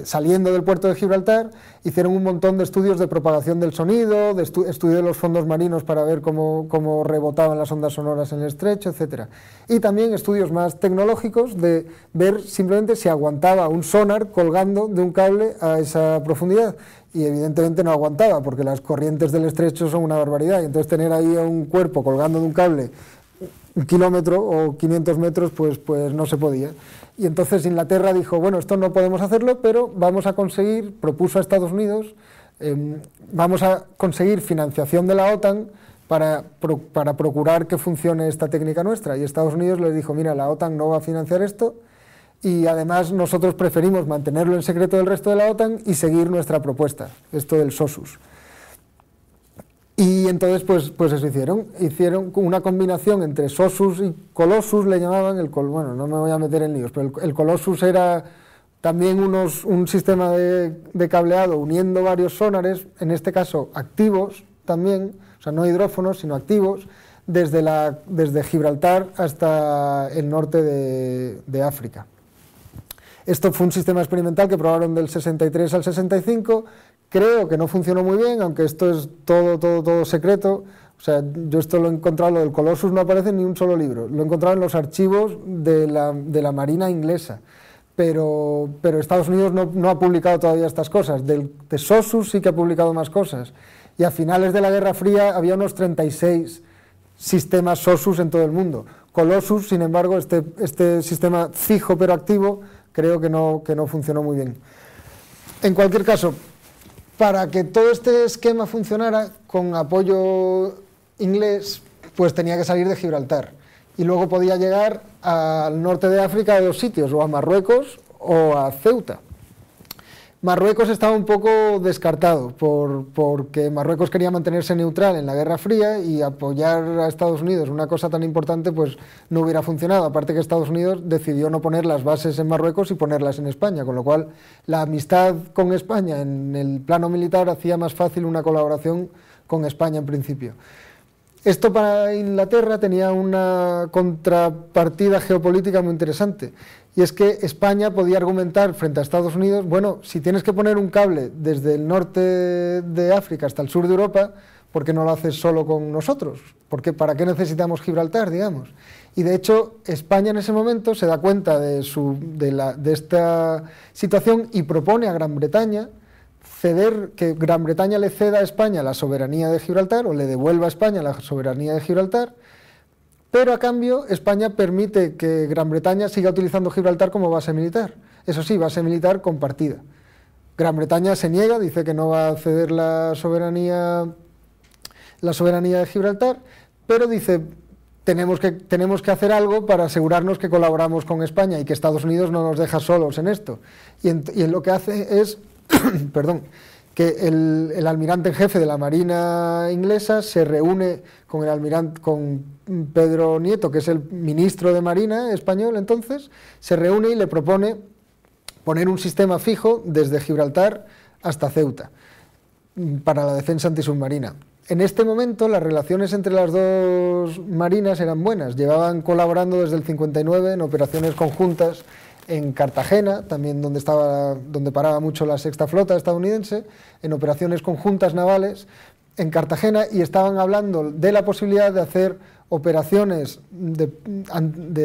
saliendo del puerto de Gibraltar, hicieron un montón de estudios de propagación del sonido, de estudio de los fondos marinos para ver cómo, cómo, rebotaban las ondas sonoras en el estrecho, etc. Y también estudios más tecnológicos de ver simplemente si aguantaba un sonar colgando de un cable a esa profundidad. Y evidentemente no aguantaba, porque las corrientes del estrecho son una barbaridad. Y entonces tener ahí un cuerpo colgando de un cable un kilómetro o 500 metros, pues, pues no se podía. Y entonces Inglaterra dijo, bueno, esto no podemos hacerlo, pero vamos a conseguir, propuso a Estados Unidos, em, vamos a conseguir financiación de la OTAN para, para procurar que funcione esta técnica nuestra. Y Estados Unidos les dijo, mira, la OTAN no va a financiar esto y además nosotros preferimos mantenerlo en secreto del resto de la OTAN y seguir nuestra propuesta, esto del SOSUS. Y entonces, pues, pues eso hicieron. Hicieron una combinación entre Sosus y Colossus, le llamaban. El, bueno, no me voy a meter en líos, pero el, Colossus era también unos, un sistema de, cableado uniendo varios sonares, en este caso activos también, o sea, no hidrófonos, sino activos, desde, la, desde Gibraltar hasta el norte de, de África. Esto fue un sistema experimental que probaron del 63 al 65 Creo que no funcionó muy bien, aunque esto es todo, todo, todo secreto. O sea, yo esto lo he encontrado, lo del Colossus no aparece en ni un solo libro. Lo he encontrado en los archivos de la, de la Marina inglesa. Pero, pero Estados Unidos no, no, ha publicado todavía estas cosas. Del, de SOSUS sí que ha publicado más cosas. Y a finales de la Guerra Fría había unos 36 sistemas SOSUS en todo el mundo. Colossus, sin embargo, este, este sistema fijo pero activo, creo que no, que no funcionó muy bien. En cualquier caso, para que todo este esquema funcionara con apoyo inglés, pues tenía que salir de Gibraltar. Y luego podía llegar al norte de África a dos sitios, o a Marruecos o a Ceuta. Marruecos estaba un poco descartado porque Marruecos quería mantenerse neutral en la Guerra Fría y apoyar a Estados Unidos, una cosa tan importante, pues no hubiera funcionado. Aparte que Estados Unidos decidió no poner las bases en Marruecos y ponerlas en España, con lo cual la amistad con España en el plano militar hacía más fácil una colaboración con España en principio. Esto para Inglaterra tenía una contrapartida geopolítica muy interesante, y es que España podía argumentar frente a Estados Unidos, bueno, si tienes que poner un cable desde el norte de África hasta el sur de Europa, ¿por qué no lo haces solo con nosotros? Porque ¿Para qué necesitamos Gibraltar, digamos? Y de hecho, España en ese momento se da cuenta de, su, de, la, de esta situación y propone a Gran Bretaña ceder, que Gran Bretaña le ceda a España la soberanía de Gibraltar o le devuelva a España la soberanía de Gibraltar, pero a cambio España permite que Gran Bretaña siga utilizando Gibraltar como base militar. Eso sí, base militar compartida. Gran Bretaña se niega, dice que no va a ceder la soberanía la soberanía de Gibraltar, pero dice, tenemos que, tenemos que hacer algo para asegurarnos que colaboramos con España y que Estados Unidos no nos deja solos en esto. Y lo que hace es, <clears throat> perdón, que el, almirante en jefe de la Marina inglesa se reúne con el almirante, con Pedro Nieto, que es el ministro de Marina español entonces, se reúne y le propone poner un sistema fijo desde Gibraltar hasta Ceuta para la defensa antisubmarina. En este momento las relaciones entre las dos marinas eran buenas, llevaban colaborando desde el 59 en operaciones conjuntas en Cartagena, también donde, estaba, donde paraba mucho la sexta flota estadounidense, en operaciones conjuntas navales en Cartagena y estaban hablando de la posibilidad de hacer operaciones de,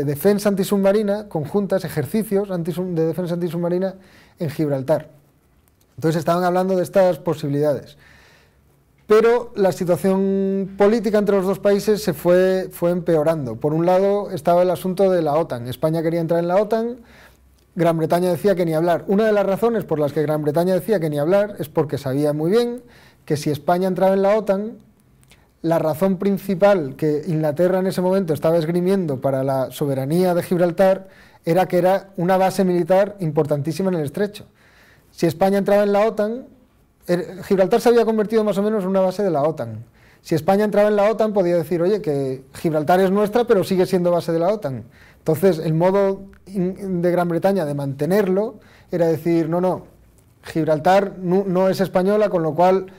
defensa antisubmarina conjuntas, ejercicios de defensa antisubmarina en Gibraltar. Entonces estaban hablando de estas posibilidades pero la situación política entre los dos países se fue, fue empeorando. Por un lado estaba el asunto de la OTAN. España quería entrar en la OTAN, Gran Bretaña decía que ni hablar. Una de las razones por las que Gran Bretaña decía que ni hablar es porque sabía muy bien que si España entraba en la OTAN, la razón principal que Inglaterra en ese momento estaba esgrimiendo para la soberanía de Gibraltar era que era una base militar importantísima en el estrecho. Si España entraba en la OTAN, Gibraltar se había convertido más o menos en una base de la OTAN. Si España entraba en la OTAN podía decir, oye, que Gibraltar es nuestra, pero sigue siendo base de la OTAN. Entonces, el modo de Gran Bretaña de mantenerlo era decir, no, no, Gibraltar no es española, con lo cual,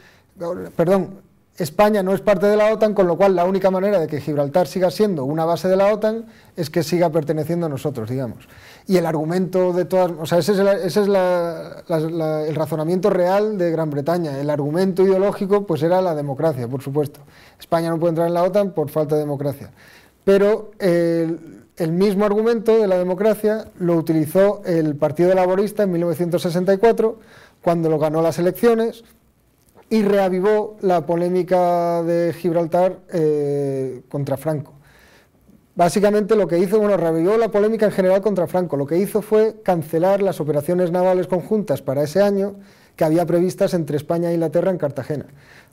perdón, España no es parte de la OTAN, con lo cual la única manera de que Gibraltar siga siendo una base de la OTAN es que siga perteneciendo a nosotros, digamos. Y el argumento de todas, o sea, ese es, el razonamiento real de Gran Bretaña. El argumento ideológico, pues era la democracia, por supuesto. España no puede entrar en la OTAN por falta de democracia. Pero el, el mismo argumento de la democracia lo utilizó el Partido Laborista en 1964, cuando lo ganó las elecciones y reavivó la polémica de Gibraltar eh, contra Franco. Básicamente lo que hizo, bueno, reavivó la polémica en general contra Franco. Lo que hizo fue cancelar las operaciones navales conjuntas para ese año que había previstas entre España e Inglaterra en Cartagena.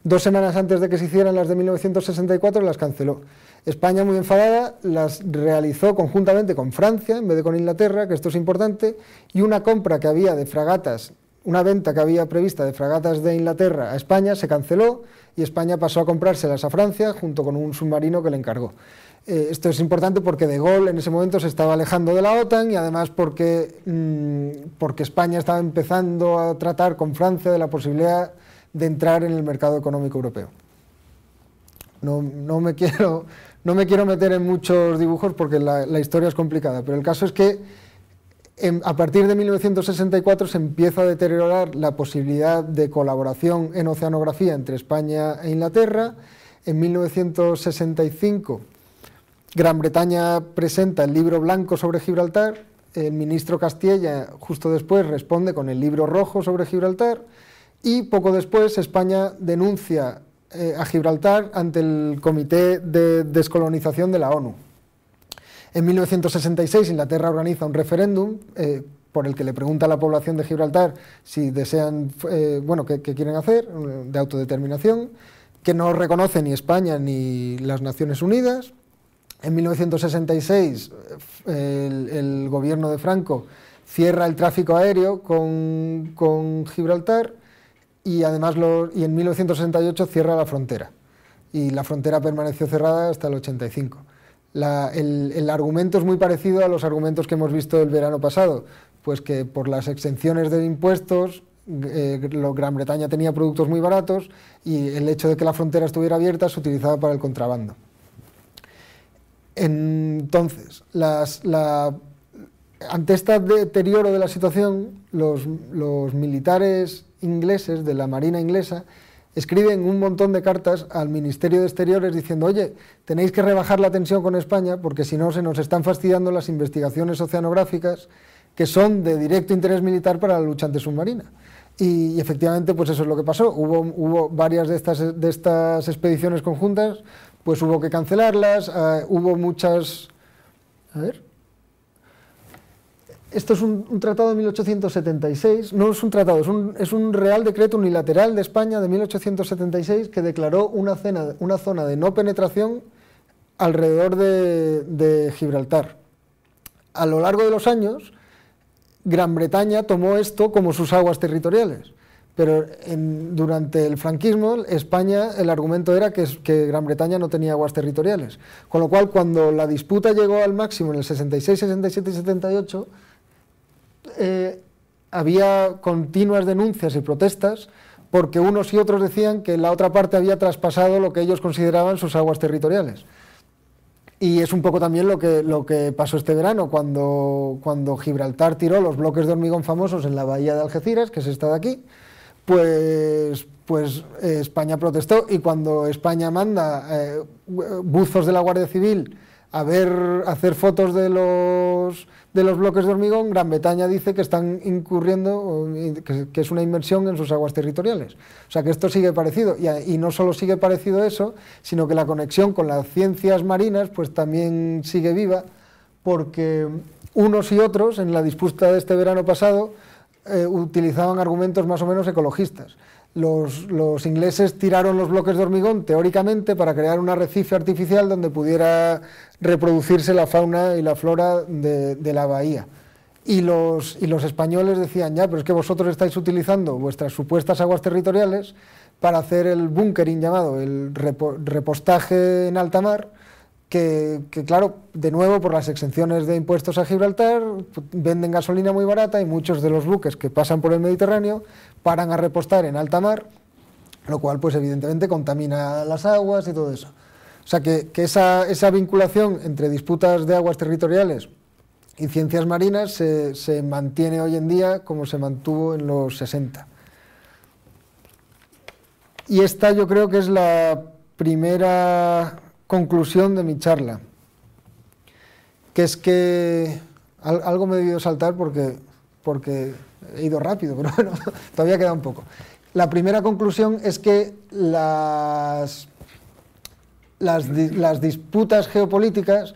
Dos semanas antes de que se hicieran las de 1964 las canceló. España, muy enfadada, las realizó conjuntamente con Francia en vez de con Inglaterra, que esto es importante, y una compra que había de fragatas una venta que había prevista de fragatas de Inglaterra a España se canceló y España pasó a comprárselas a Francia junto con un submarino que le encargó. Eh, esto es importante porque De Gaulle en ese momento se estaba alejando de la OTAN y además porque, mm, porque España estaba empezando a tratar con Francia de la posibilidad de entrar en el mercado económico europeo. No, me, <laughs> quiero, no me quiero meter en muchos dibujos porque la, historia es complicada, pero el caso es que a partir de 1964 se empieza a deteriorar la posibilidad de colaboración en oceanografía entre España e Inglaterra. En 1965 Gran Bretaña presenta el libro blanco sobre Gibraltar, el ministro Castilla justo después responde con el libro rojo sobre Gibraltar y poco después España denuncia eh, a Gibraltar ante el Comité de Descolonización de la ONU. En 1966 Inglaterra organiza un referéndum eh, por el que le pregunta a la población de Gibraltar si desean, eh, bueno, qué, quieren hacer, de autodeterminación, que no reconoce ni España ni las Naciones Unidas. En 1966 el, gobierno de Franco cierra el tráfico aéreo con, Gibraltar y además y en 1968 cierra la frontera. Y la frontera permaneció cerrada hasta el 85 el, argumento es muy parecido a los argumentos que hemos visto el verano pasado, pues que por las exenciones de impuestos eh, Gran Bretaña tenía productos muy baratos y el hecho de que la frontera estuviera abierta se utilizaba para el contrabando. Entonces, ante este deterioro de la situación, los militares ingleses de la Marina inglesa escriben un montón de cartas al Ministerio de Exteriores diciendo, oye, tenéis que rebajar la tensión con España porque si no se nos están fastidiando las investigaciones oceanográficas que son de directo interés militar para la lucha antisubmarina. Y, efectivamente, pues eso es lo que pasó. Hubo, hubo varias de estas, de estas expediciones conjuntas, pues hubo que cancelarlas, eh, hubo muchas... A ver. Esto es un, tratado de 1876, no es un tratado, es un, es un, Real Decreto Unilateral de España de 1876 que declaró una, zona de no penetración alrededor de, Gibraltar. A lo largo de los años, Gran Bretaña tomó esto como sus aguas territoriales. Pero durante el franquismo, España, el argumento era que, Gran Bretaña no tenía aguas territoriales. Con lo cual, cuando la disputa llegó al máximo en el 66, 67 y 78, eh, había continuas denuncias y protestas porque unos y otros decían que la otra parte había traspasado lo que ellos consideraban sus aguas territoriales. Y es un poco también lo que, lo que pasó este verano, cuando, cuando Gibraltar tiró los bloques de hormigón famosos en la bahía de Algeciras, que es esta de aquí, pues, pues eh, España protestó y cuando España manda eh, buzos de la Guardia Civil a ver, hacer fotos de los de los bloques de hormigón, Gran Bretaña dice que están incurriendo, que, es una inmersión en sus aguas territoriales. O sea que esto sigue parecido. Y, no solo sigue parecido eso, sino que la conexión con las ciencias marinas pues también sigue viva, porque unos y otros, en la disputa de este verano pasado, eh, utilizaban argumentos más o menos ecologistas. Los, ingleses tiraron los bloques de hormigón teóricamente para crear un arrecife artificial donde pudiera reproducirse la fauna y la flora de, la bahía. Y los, y los españoles decían, ya, pero es que vosotros estáis utilizando vuestras supuestas aguas territoriales para hacer el bunkering llamado, el repostaje en alta mar, que, claro, de nuevo, por las exenciones de impuestos a Gibraltar, venden gasolina muy barata y muchos de los buques que pasan por el Mediterráneo paran a repostar en alta mar, lo cual, pues evidentemente, contamina las aguas y todo eso. O sea, que, esa, esa, vinculación entre disputas de aguas territoriales y ciencias marinas se, se mantiene hoy en día como se mantuvo en los 60. Y esta yo creo que es la primera conclusión de mi charla, que es que algo me he debido saltar porque, porque he ido rápido, pero <laughs> bueno, todavía queda un poco. La primera conclusión es que las, las, disputas geopolíticas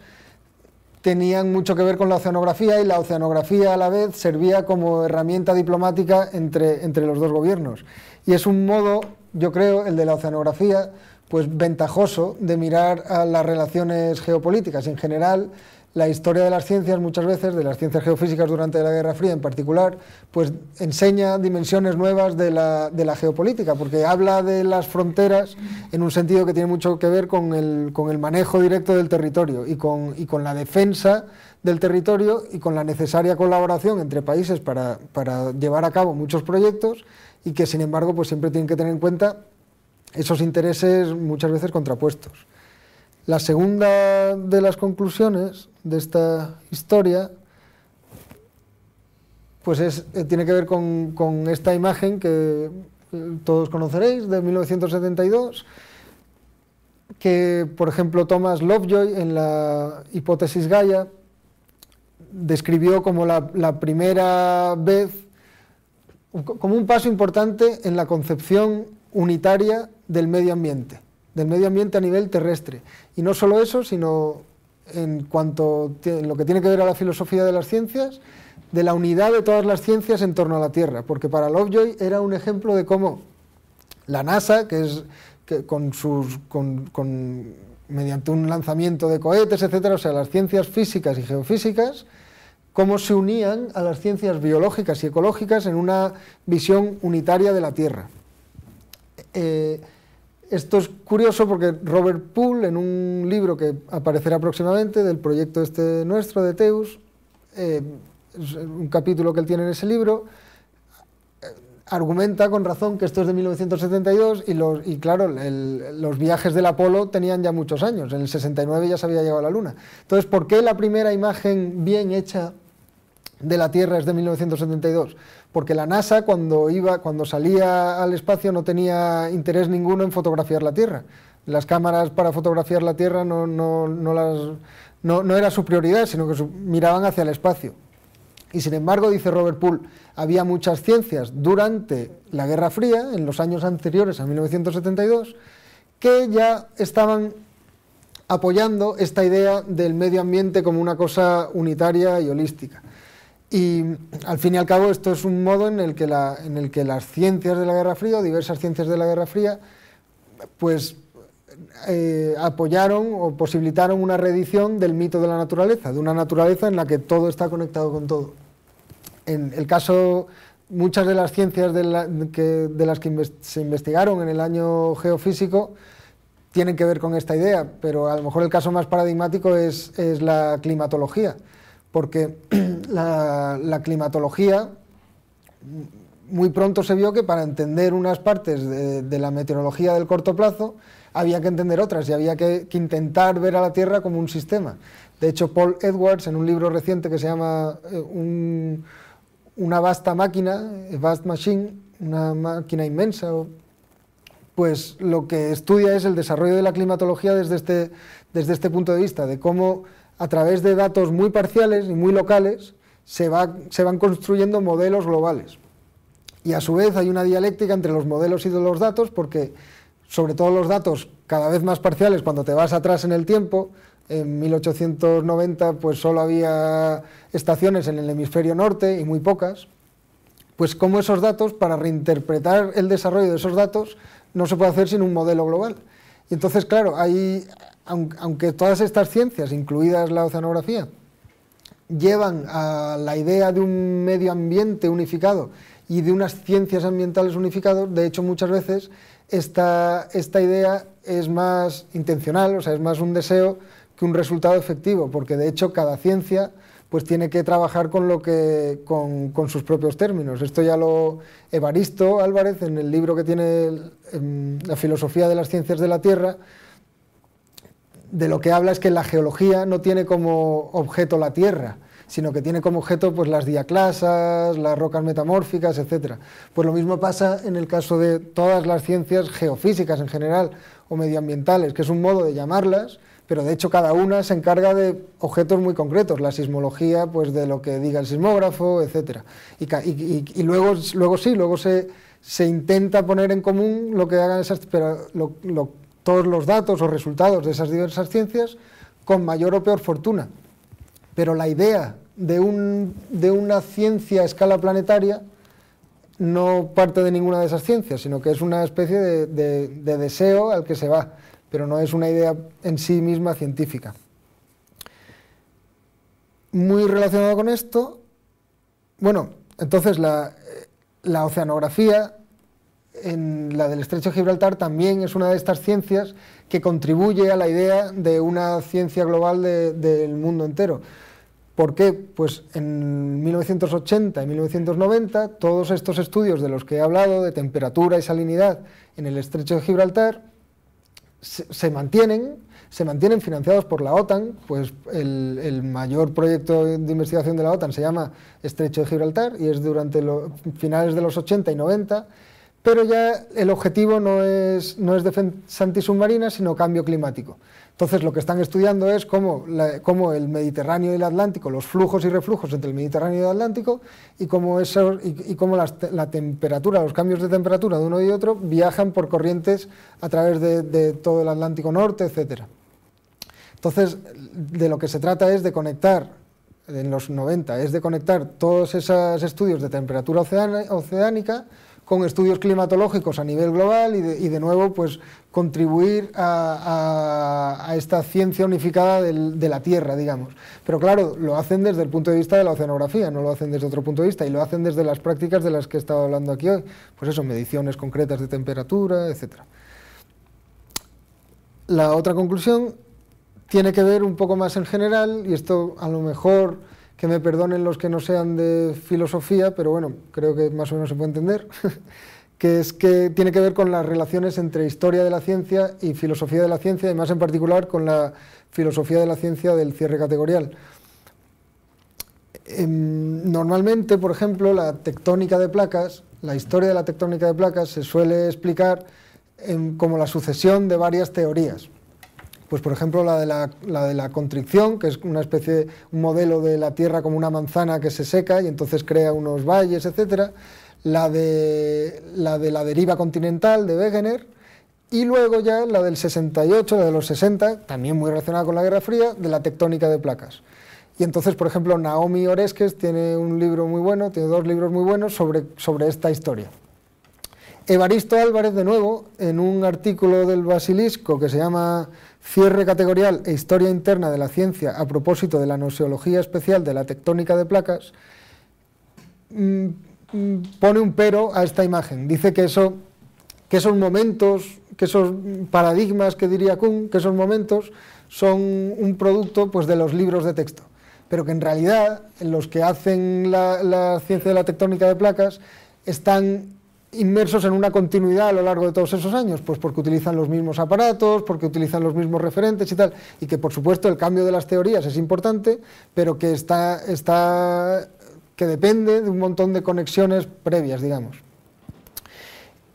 tenían mucho que ver con la oceanografía y la oceanografía a la vez servía como herramienta diplomática entre, entre los dos gobiernos. Y es un modo, yo creo, el de la oceanografía, pues ventajoso de mirar a las relaciones geopolíticas. En general, la historia de las ciencias, muchas veces, de las ciencias geofísicas durante la Guerra Fría en particular, pues enseña dimensiones nuevas de la, geopolítica, porque habla de las fronteras en un sentido que tiene mucho que ver con el, manejo directo del territorio y con, y con la defensa del territorio y con la necesaria colaboración entre países para, para llevar a cabo muchos proyectos y que, sin embargo, pues siempre tienen que tener en cuenta esos intereses muchas veces contrapuestos. La segunda de las conclusiones de esta historia pues es, eh, tiene que ver con, esta imagen que todos conoceréis de 1972, que por ejemplo Thomas Lovejoy en la hipótesis Gaia describió como la, la primera vez, como un paso importante en la concepción unitaria del medio ambiente, del medio ambiente a nivel terrestre. Y no solo eso, sino en cuanto a lo que tiene que ver a la filosofía de las ciencias, de la unidad de todas las ciencias en torno a la Tierra, porque para Lovejoy era un ejemplo de cómo la NASA, que es que con sus, con, mediante un lanzamiento de cohetes, etcétera, o sea, las ciencias físicas y geofísicas, cómo se unían a las ciencias biológicas y ecológicas en una visión unitaria de la Tierra. Eh, esto es curioso porque Robert Poole, en un libro que aparecerá próximamente del proyecto este nuestro de Teus, eh, un capítulo que él tiene en ese libro, argumenta con razón que esto es de 1972 y, los, y claro, los viajes del Apolo tenían ya muchos años, en el 69 ya se había llegado a la Luna. Entonces, ¿por qué la primera imagen bien hecha de la Tierra es de 1972? Porque la NASA cuando, iba, cuando salía al espacio no tenía interés ninguno en fotografiar la Tierra. Las cámaras para fotografiar la Tierra no, no, no, las, no era su prioridad, sino que miraban hacia el espacio. Y sin embargo, dice Robert Poole, había muchas ciencias durante la Guerra Fría, en los años anteriores a 1972, que ya estaban apoyando esta idea del medio ambiente como una cosa unitaria y holística. Y al fin y al cabo esto es un modo en el que, que las ciencias de la Guerra Fría, diversas ciencias de la Guerra Fría, pues eh, apoyaron o posibilitaron una reedición del mito de la naturaleza, de una naturaleza en la que todo está conectado con todo. En el caso, muchas de las ciencias de, las que se investigaron en el año geofísico tienen que ver con esta idea, pero a lo mejor el caso más paradigmático es, la climatología, porque <clears throat> la, climatología muy pronto se vio que para entender unas partes de, la meteorología del corto plazo había que entender otras y había que, intentar ver a la Tierra como un sistema. De hecho, Paul Edwards, en un libro reciente que se llama eh, Una vasta máquina, a vast machine, una máquina inmensa, pues lo que estudia es el desarrollo de la climatología desde este, desde este punto de vista, de cómo a través de datos muy parciales y muy locales se, va, se van construyendo modelos globales. Y a su vez hay una dialéctica entre los modelos y los datos porque sobre todo los datos cada vez más parciales cuando te vas atrás en el tiempo. En 1890 pues solo había estaciones en el hemisferio norte y muy pocas. Pues como esos datos, para reinterpretar el desarrollo de esos datos, no se puede hacer sin un modelo global. Y entonces, claro, hay, aunque todas estas ciencias, incluidas la oceanografía, llevan a la idea de un medio ambiente unificado y de unas ciencias ambientales unificadas, de hecho muchas veces esta, esta idea es más intencional, o sea, es más un deseo que un resultado efectivo, porque de hecho cada ciencia pues tiene que trabajar con, lo que, con, con sus propios términos. Esto ya lo Evaristo Álvarez, en el libro que tiene La filosofía de las ciencias de la Tierra, de lo que habla es que la geología no tiene como objeto la Tierra, sino que tiene como objeto pues, las diaclasas, las rocas metamórficas, etc. Pues lo mismo pasa en el caso de todas las ciencias geofísicas en general o medioambientales, que es un modo de llamarlas, pero de hecho cada una se encarga de objetos muy concretos, la sismología, pues de lo que diga el sismógrafo, etc. Y, luego, luego sí, luego se, se, intenta poner en común lo que hagan esas, pero todos los datos o resultados de esas diversas ciencias con mayor o peor fortuna pero la idea de, una ciencia a escala planetaria no parte de ninguna de esas ciencias, sino que es una especie de, deseo al que se va, pero no es una idea en sí misma científica. Muy relacionado con esto, bueno, entonces la, la oceanografía en la del estrecho de Gibraltar también es una de estas ciencias que contribuye a la idea de una ciencia global del mundo entero. ¿Por qué? Pues en 1980 y 1990 todos estos estudios de los que he hablado, de temperatura y salinidad en el estrecho de Gibraltar, se, mantienen, se mantienen financiados por la OTAN, pues el, mayor proyecto de investigación de la OTAN se llama Estrecho de Gibraltar y es durante los finales de los 80 y 90, pero ya el objetivo no es, no es defensa antisubmarina, sino cambio climático. Entonces, lo que están estudiando es cómo, el Mediterráneo y el Atlántico, los flujos y reflujos entre el Mediterráneo y el Atlántico, y cómo, eso, y, cómo la temperatura, los cambios de temperatura de uno y otro viajan por corrientes a través de, todo el Atlántico Norte, etc. Entonces, de lo que se trata es de conectar, en los 90, es de conectar todos esos estudios de temperatura oceánica con estudios climatológicos a nivel global y de, nuevo pues contribuir a, esta ciencia unificada de la Tierra, digamos. Pero claro, lo hacen desde el punto de vista de la oceanografía, no lo hacen desde otro punto de vista y lo hacen desde las prácticas de las que he estado hablando aquí hoy. Pues eso, mediciones concretas de temperatura, etc. La otra conclusión tiene que ver un poco más en general y esto a lo mejor que me perdonen los que no sean de filosofía, pero bueno, creo que más o menos se puede entender, <laughs> que es que tiene que ver con las relaciones entre historia de la ciencia y filosofía de la ciencia, y más en particular con la filosofía de la ciencia del cierre categorial. Em, normalmente, por ejemplo, la tectónica de placas, la historia de la tectónica de placas se suele explicar como la sucesión de varias teorías. Pues por ejemplo la de la, de la, contricción, que es una especie, un modelo de la Tierra como una manzana que se seca y entonces crea unos valles, etc. La de la, de la deriva continental de Wegener y luego ya la del 68, la de los 60, también muy relacionada con la Guerra Fría, de la tectónica de placas. Y entonces, por ejemplo, Naomi Oreskes tiene un libro muy bueno, tiene dos libros muy buenos sobre, sobre esta historia. Evaristo Álvarez, de nuevo, en un artículo del Basilisco que se llama Cierre categorial e historia interna de la ciencia a propósito de la noseología especial de la tectónica de placas, mm, mm, pone un pero a esta imagen. Dice que, que esos momentos, que esos paradigmas que diría Kuhn, que esos momentos son un producto pues, de los libros de texto, pero que en realidad los que hacen la ciencia de la tectónica de placas están inmersos en una continuidad a lo largo de todos esos años? Pues porque utilizan los mismos aparatos, porque utilizan los mismos referentes y tal, y que por supuesto el cambio de las teorías es importante, pero que está, está que depende de un montón de conexiones previas, digamos.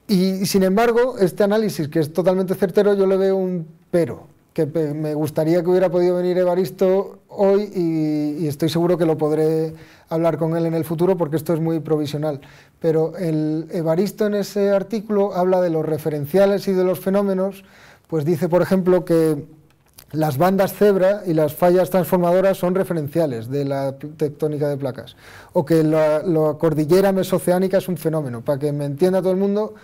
Y sin embargo, este análisis, que es totalmente certero, yo le veo un pero, que me gustaría que hubiera podido venir Evaristo hoy y, estoy seguro que lo podré hablar con él en el futuro porque esto es muy provisional. Pero el Evaristo en ese artículo habla de los referenciales y de los fenómenos, pues dice, por ejemplo, que las bandas cebra y las fallas transformadoras son referenciales de la tectónica de placas, o que la, la cordillera mesoceánica es un fenómeno. Para que me entienda todo el mundo,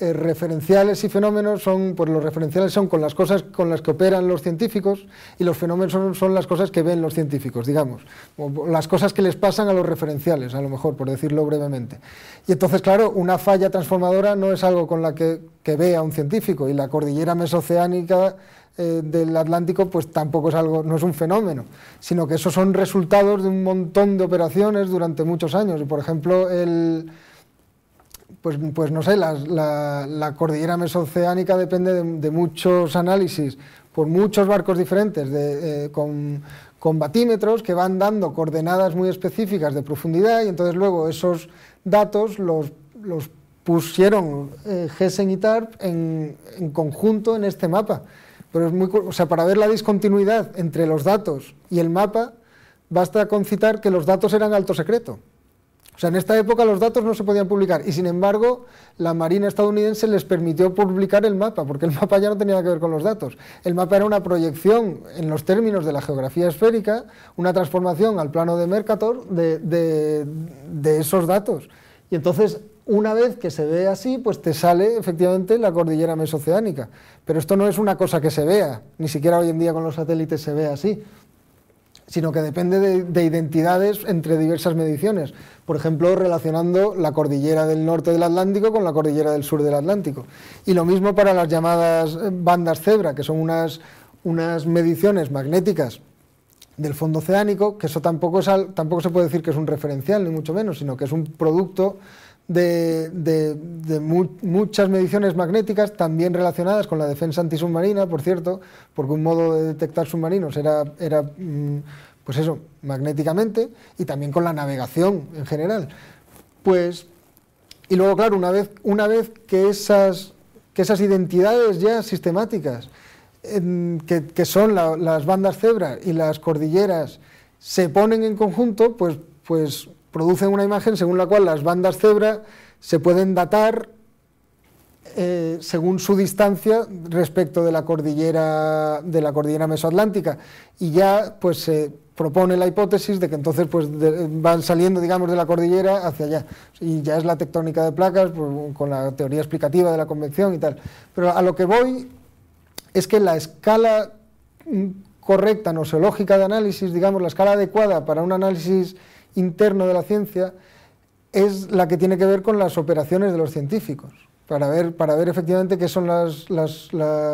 eh, referenciales y fenómenos son, pues los referenciales son con las cosas con las que operan los científicos y los fenómenos son, las cosas que ven los científicos, digamos, o las cosas que les pasan a los referenciales, a lo mejor, por decirlo brevemente. Y entonces, claro, una falla transformadora no es algo con la que, vea un científico y la cordillera mesoceánica eh, del Atlántico pues tampoco es algo, no es un fenómeno, sino que esos son resultados de un montón de operaciones durante muchos años. Y por ejemplo, el pues, pues no sé, la, cordillera mesoceánica depende de, muchos análisis por muchos barcos diferentes eh, con, batímetros que van dando coordenadas muy específicas de profundidad y entonces luego esos datos los, pusieron eh, Gessen y TARP en, en, conjunto en este mapa. Pero es muy, o sea, para ver la discontinuidad entre los datos y el mapa, basta concitar que los datos eran alto secreto. Sea, en esta época los datos no se podían publicar y sin embargo la Marina estadounidense les permitió publicar el mapa, porque el <laughs> mapa ya no tenía que ver con los datos. El mapa era una proyección en los términos de la geografía esférica, una transformación al plano de Mercator de, esos datos. Y entonces, una vez que se ve así, pues te sale efectivamente la cordillera mesoceánica. Pero esto no es una cosa que se vea, ni siquiera hoy en día con los satélites se ve así sino que depende de, identidades entre diversas mediciones. Por ejemplo, relacionando la cordillera del norte del Atlántico con la cordillera del sur del Atlántico. Y lo mismo para las llamadas eh, bandas cebra, que son unas, unas mediciones magnéticas del fondo oceánico, que eso tampoco, es tampoco se puede decir que es un referencial, ni mucho menos, sino que es un producto de, muchas mediciones magnéticas, también relacionadas con la defensa antisubmarina, por cierto, porque un modo de detectar submarinos era, era mm, pues eso, magnéticamente, y también con la navegación en general. Pues, y luego, claro, una vez, una vez que, esas, que esas identidades ya sistemáticas, que, que, son las bandas cebras y las cordilleras, se ponen en conjunto, pues, pues producen una imagen según la cual las bandas cebra se pueden datar eh, según su distancia respecto de la cordillera de la cordillera mesoatlántica. Y ya pues se propone la hipótesis de que entonces pues van saliendo digamos de la cordillera hacia allá. Y ya es la tectónica de placas pues, con la teoría explicativa de la convección y tal. Pero a lo que voy es que la escala correcta nosológica de análisis digamos la escala adecuada para un análisis interno de la ciencia es la que tiene que ver con las operaciones de los científicos, para ver, para ver efectivamente qué son las,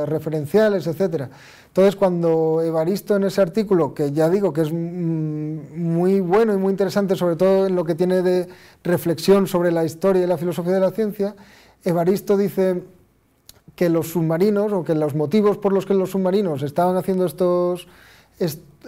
referenciales, etc. Entonces, cuando Evaristo en ese artículo, que ya digo que es muy bueno y muy interesante, sobre todo en lo que tiene de reflexión sobre la historia y la filosofía de la ciencia. Evaristo dice que los submarinos, o que los motivos por los que los submarinos estaban haciendo estos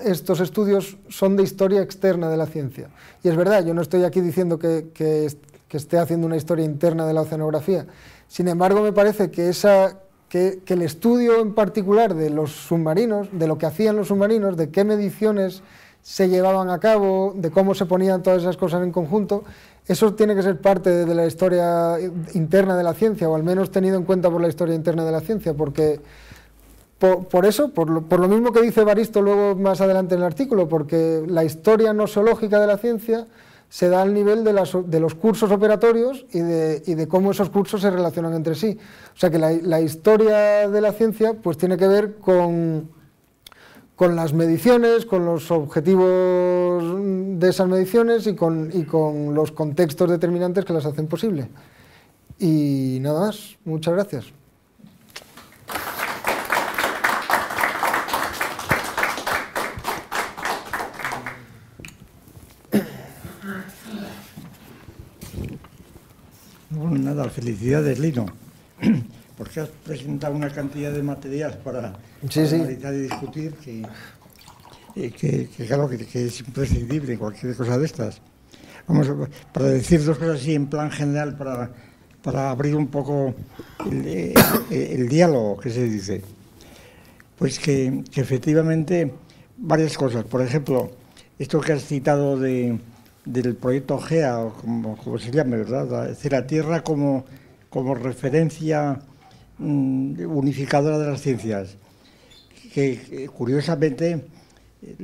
estudios son de historia externa de la ciencia. Y es verdad, yo no estoy aquí diciendo que, que, esté haciendo una historia interna de la oceanografía. Sin embargo, me parece que, esa, que, el estudio en particular de los submarinos, de lo que hacían los submarinos, de qué mediciones se llevaban a cabo, de cómo se ponían todas esas cosas en conjunto, eso tiene que ser parte de la historia interna de la ciencia, o al menos tenido en cuenta por la historia interna de la ciencia, porque por, eso, por lo, mismo que dice Baristo luego más adelante en el artículo, porque la historia nosológica de la ciencia se da al nivel de, los cursos operatorios y de, cómo esos cursos se relacionan entre sí. O sea que la, historia de la ciencia pues tiene que ver con, con, las mediciones, con los objetivos de esas mediciones y con, y con los contextos determinantes que las hacen posible. Y nada más, muchas gracias. Nada, felicidades, Lino, <clears throat> porque has presentado una cantidad de material para, analizar y discutir que, que, claro, que, es imprescindible cualquier cosa de estas. Vamos, para decir dos cosas así en plan general, para, para abrir un poco el, el, diálogo que se dice. Pues que, que efectivamente varias cosas. Por ejemplo, esto que has citado de, del proyecto GEA, o como, se llame, ¿verdad? Es decir, la Tierra como, como referencia mm, unificadora de las ciencias. Que, curiosamente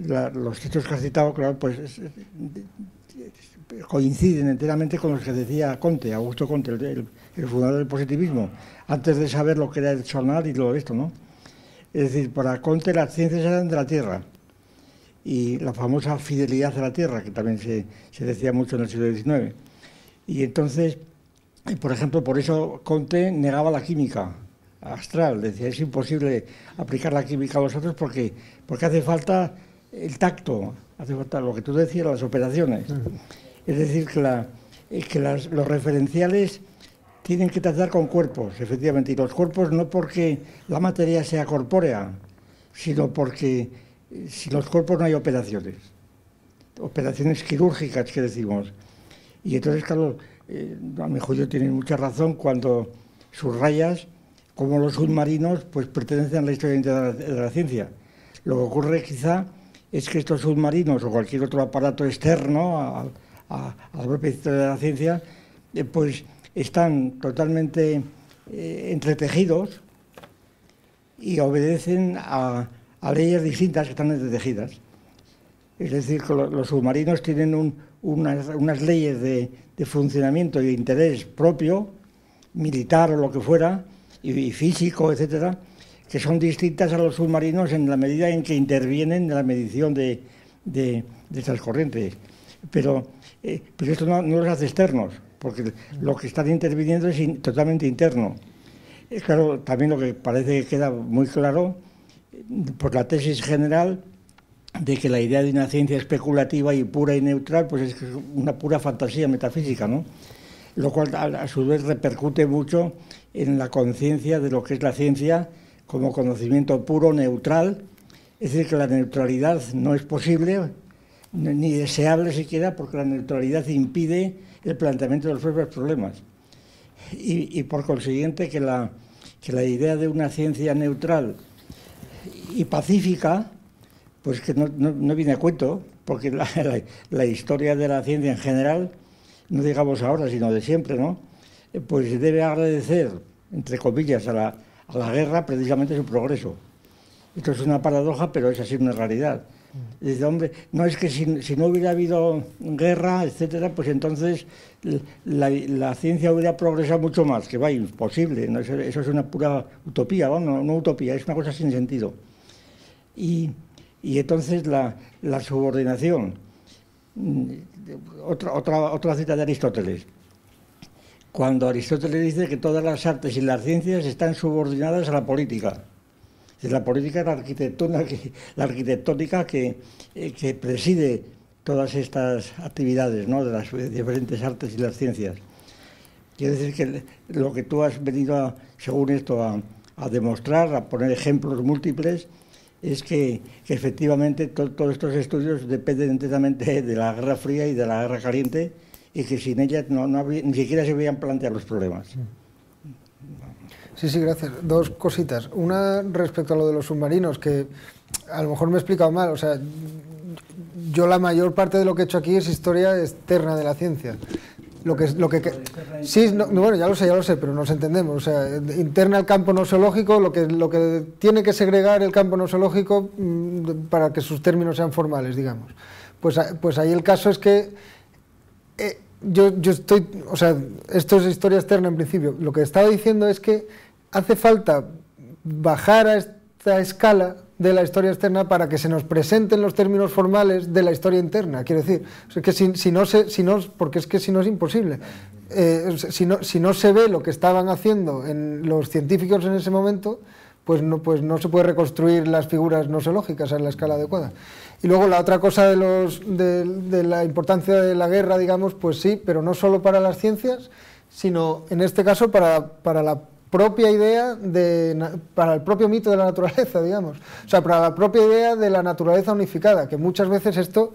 los textos que has citado, claro, pues coinciden enteramente con los que decía Conte, Augusto Conte, el, fundador del positivismo, antes de saber lo que era el sonar y lo esto, ¿no? Es decir, para Conte las ciencias eran de la Tierra y la famosa fidelidad a la tierra, que también se, se decía mucho en el siglo XIX. Y entonces, eh, por ejemplo, por eso Conte negaba la química astral, decía, es imposible aplicar la química a los otros porque, porque hace falta el tacto, hace falta lo que tú decías, las operaciones. Es decir, que, la, eh, que las, los referenciales tienen que tratar con cuerpos, efectivamente, y los cuerpos no porque la materia sea corpórea, sino porque sin los cuerpos no hay operaciones, operaciones quirúrgicas que decimos. Y entonces, claro, eh, a mi juicio tienen mucha razón cuando subrayas como los submarinos pues pertenecen a la historia de la, ciencia. Lo que ocurre quizá es que estos submarinos o cualquier otro aparato externo a, la propia historia de la ciencia, eh, pues están totalmente eh, entretejidos y obedecen a, a leyes distintas que están entretejidas. Es decir, los submarinos tienen unas, leyes de, funcionamiento y de interés propio, militar o lo que fuera, y, físico, etcétera, que son distintas a los submarinos en la medida en que intervienen en la medición de, de, estas corrientes. Pero, eh, pero esto no, los hace externos, porque lo que están interviniendo es totalmente interno. Es claro, también lo que parece que queda muy claro por la tesis general de que la idea de una ciencia especulativa y pura y neutral pues es una pura fantasía metafísica, ¿no? Lo cual a, su vez repercute mucho en la conciencia de lo que es la ciencia como conocimiento puro, neutral, es decir, que la neutralidad no es posible ni deseable siquiera porque la neutralidad impide el planteamiento de los propios problemas. Y, por consiguiente que la, que la idea de una ciencia neutral y pacífica, pues que no, no, viene a cuento, porque <laughs> la, historia de la ciencia en general, no digamos ahora, sino de siempre, ¿no? Eh, pues debe agradecer, entre comillas, a la, a la guerra precisamente su progreso. Esto es una paradoja, pero es así una realidad. Dice, hombre, no es que si, no hubiera habido guerra, etcétera, pues entonces la, ciencia hubiera progresado mucho más, que va, imposible, ¿no? eso, es una pura utopía, ¿no? no utopía, es una cosa sin sentido. Y, entonces la, subordinación, mm, otra, otra, otra cita de Aristóteles, cuando Aristóteles dice que todas las artes y las ciencias están subordinadas a la política la política es la arquitectónica que, la arquitectónica que, eh, que preside todas estas actividades ¿no? de las diferentes artes y las ciencias. Quiere decir que lo que tú has venido, según esto, a, demostrar, a poner ejemplos múltiples, es que, efectivamente todos estos estudios dependen enteramente de la Guerra Fría y de la Guerra Caliente y que sin ellas no, ni siquiera se veían plantear los problemas. Sí, sí, gracias. Dos cositas. Una respecto a lo de los submarinos, que a lo mejor me he explicado mal. O sea, yo la mayor parte de lo que he hecho aquí es historia externa de la ciencia. Lo que, lo que, sí, bueno, ya lo sé, ya lo sé, pero nos entendemos. O sea, interna el campo nosológico, lo que, lo que tiene que segregar el campo nosológico mm, para que sus términos sean formales, digamos. Pues, pues ahí el caso es que eh, yo, yo estoy, o sea, esto es historia externa en principio. Lo que estaba diciendo es que hace falta bajar a esta escala de la historia externa para que se nos presenten los términos formales de la historia interna. Quiero decir, que si, no se, si no, porque es que si no es imposible. Eh, si, no, si no se ve lo que estaban haciendo en los científicos en ese momento, pues no, pues no se puede reconstruir las figuras nosológicas en la escala adecuada. Y luego la otra cosa de, los, de, de la importancia de la guerra, digamos, pues sí, pero no solo para las ciencias, sino en este caso para, para la propia idea de, para el propio mito de la naturaleza, digamos. O sea, para la propia idea de la naturaleza unificada, que muchas veces esto,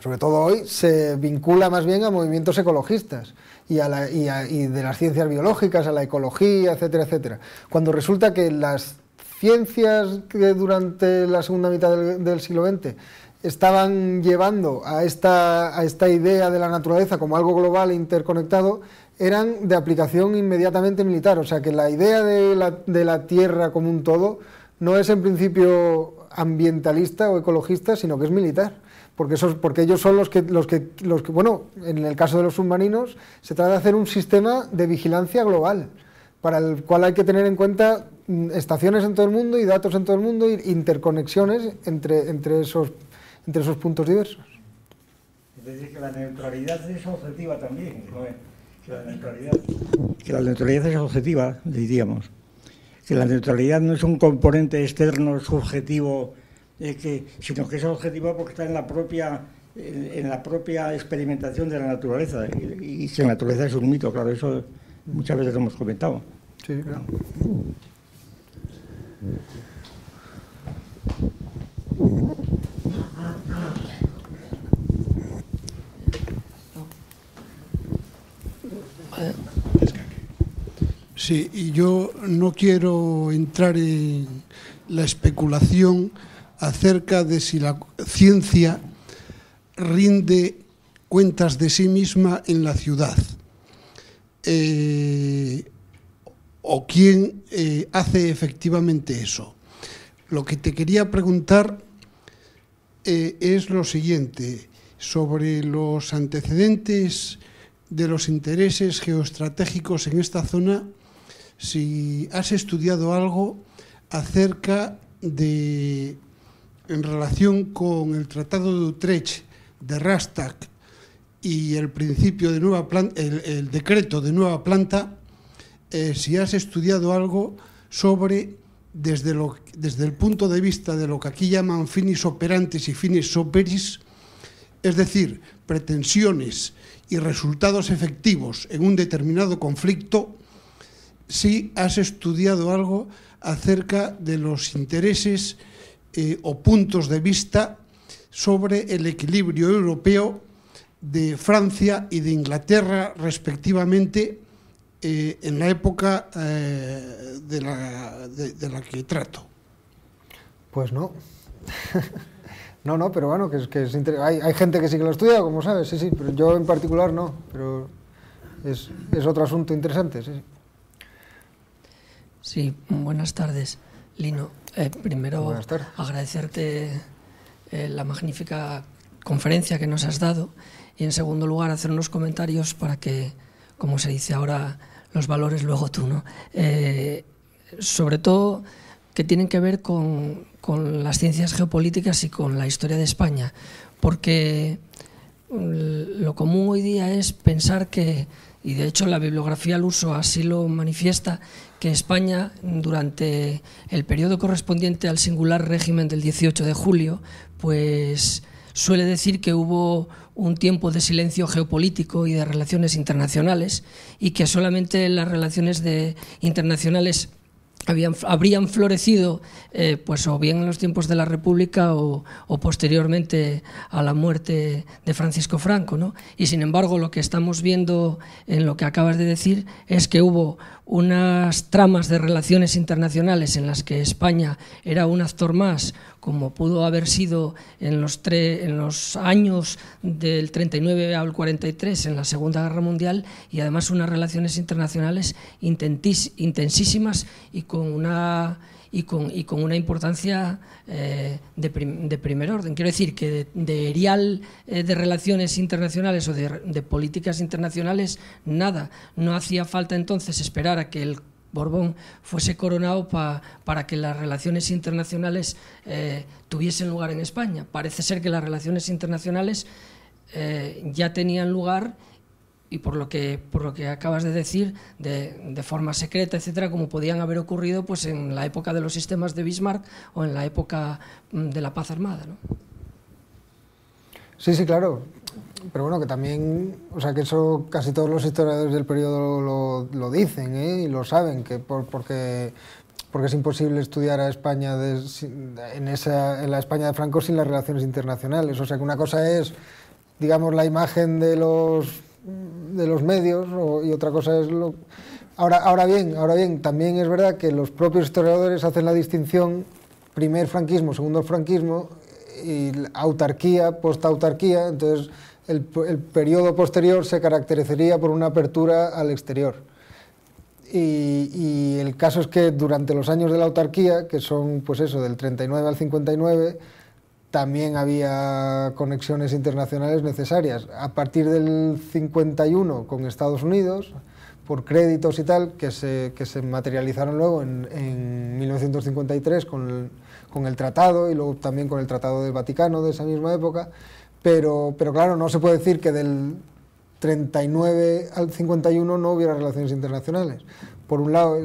sobre todo hoy, se vincula más bien a movimientos ecologistas y, a la, y, de las ciencias biológicas, a la ecología, etcétera, etcétera. Cuando resulta que las ciencias que durante la segunda mitad del, siglo XX estaban llevando a esta, a esta idea de la naturaleza como algo global e interconectado, eran de aplicación inmediatamente militar. O sea que la idea de la, de la Tierra como un todo no es en principio ambientalista o ecologista, sino que es militar. Porque, esos, porque ellos son los que, los, que, los que, bueno, en el caso de los submarinos, se trata de hacer un sistema de vigilancia global, para el cual hay que tener en cuenta mm, estaciones en todo el mundo y datos en todo el mundo e interconexiones entre, entre, esos, entre esos puntos diversos. Es decir, que la neutralidad es objetiva también. Que la neutralidad, es objetiva, diríamos. Que la neutralidad no es un componente externo subjetivo, eh, que, sino que es objetivo porque está en la propia en, la propia experimentación de la naturaleza. Y, que la naturaleza es un mito, claro, eso muchas veces lo hemos comentado. Sí, claro. Sí, y yo no quiero entrar en la especulación acerca de si la ciencia rinde cuentas de sí misma en la ciudad eh, o quién eh, hace efectivamente eso. Lo que te quería preguntar eh, es lo siguiente, sobre los antecedentes de los intereses geoestratégicos en esta zona si has estudiado algo acerca de, en relación con el Tratado de Utrecht de Rastak y el principio de nueva planta, el, decreto de nueva planta, eh, si has estudiado algo sobre desde, lo, desde el punto de vista de lo que aquí llaman finis operantes y finis operis, es decir, pretensiones y resultados efectivos en un determinado conflicto, si has estudiado algo acerca de los intereses eh, o puntos de vista sobre el equilibrio europeo de Francia y de Inglaterra respectivamente eh, en la época eh, de, la, de, la, que trato. Pues no. <laughs> no, no, pero bueno, que es, que es hay, hay, gente que sí que lo estudia, como sabes, sí, sí, pero yo en particular no, pero es, es otro asunto interesante, sí. sí. Sí, buenas tardes, Lino. Eh, primero, agradecerte eh, la magnífica conferencia que nos has dado y, en segundo lugar, hacer unos comentarios para que, como se dice ahora, los valores luego tú, ¿no? Eh, sobre todo que tienen que ver con, con las ciencias geopolíticas y con la historia de España, porque mm, lo común hoy día es pensar que y de hecho la bibliografía al uso así lo manifiesta, que España durante el periodo correspondiente al singular régimen del 18 de julio, pues suele decir que hubo un tiempo de silencio geopolítico y de relaciones internacionales y que solamente las relaciones de, internacionales habían, habrían florecido eh, pues o bien en los tiempos de la República o, o, posteriormente a la muerte de Francisco Franco. ¿no? Y sin embargo lo que estamos viendo en lo que acabas de decir es que hubo unas tramas de relaciones internacionales en las que España era un actor más, como pudo haber sido en los, en los años del 39 al 43 en la Segunda Guerra Mundial y además unas relaciones internacionales intensísimas y con una y con, y con una importancia eh, de, de, primer orden. Quiero decir que de, de erial eh, de relaciones internacionales o de, de políticas internacionales, nada. No hacía falta entonces esperar a que el Borbón fuese coronado pa, para que las relaciones internacionales eh, tuviesen lugar en España. Parece ser que las relaciones internacionales eh, ya tenían lugar y por lo que por lo que acabas de decir de, de, forma secreta etcétera como podían haber ocurrido pues en la época de los sistemas de Bismarck o en la época mm, de la paz armada ¿no? sí sí claro pero bueno que también o sea que eso casi todos los historiadores del periodo lo, dicen ¿eh? y lo saben que por, porque porque es imposible estudiar a España de, en esa en la España de Franco sin las relaciones internacionales o sea que una cosa es digamos la imagen de los de los medios y otra cosa es lo... Ahora, ahora, bien, ahora bien, también es verdad que los propios historiadores hacen la distinción primer franquismo, segundo franquismo y autarquía, postautarquía, entonces el, el periodo posterior se caracterizaría por una apertura al exterior. Y, y, el caso es que durante los años de la autarquía, que son pues eso, del 39 al 59, también había conexiones internacionales necesarias. A partir del 51 con Estados Unidos, por créditos y tal, que se, que se materializaron luego en, en 1953 con el, con el, tratado y luego también con el Tratado del Vaticano de esa misma época. Pero, pero claro, no se puede decir que del 39 al 51 no hubiera relaciones internacionales. Por un lado,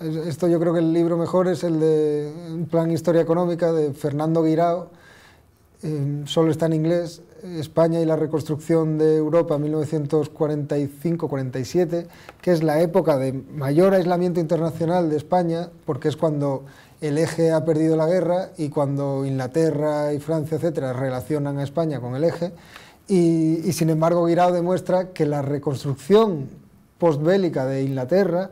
esto yo creo que el libro mejor es el de un plan Historia Económica de Fernando Guirao, eh, solo está en inglés, España y la reconstrucción de Europa 1945-47, que es la época de mayor aislamiento internacional de España, porque es cuando el eje ha perdido la guerra y cuando Inglaterra y Francia, etcétera, relacionan a España con el eje. Y, y sin embargo, Guirao demuestra que la reconstrucción postbélica de Inglaterra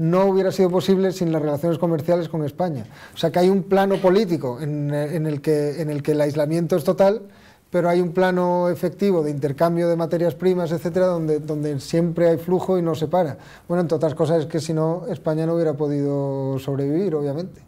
no hubiera sido posible sin las relaciones comerciales con España. O sea que hay un plano político en, en, el, que, en el que el aislamiento es total, pero hay un plano efectivo de intercambio de materias primas, etcétera, donde, donde siempre hay flujo y no se para. Bueno, entre otras cosas es que si no, España no hubiera podido sobrevivir, obviamente.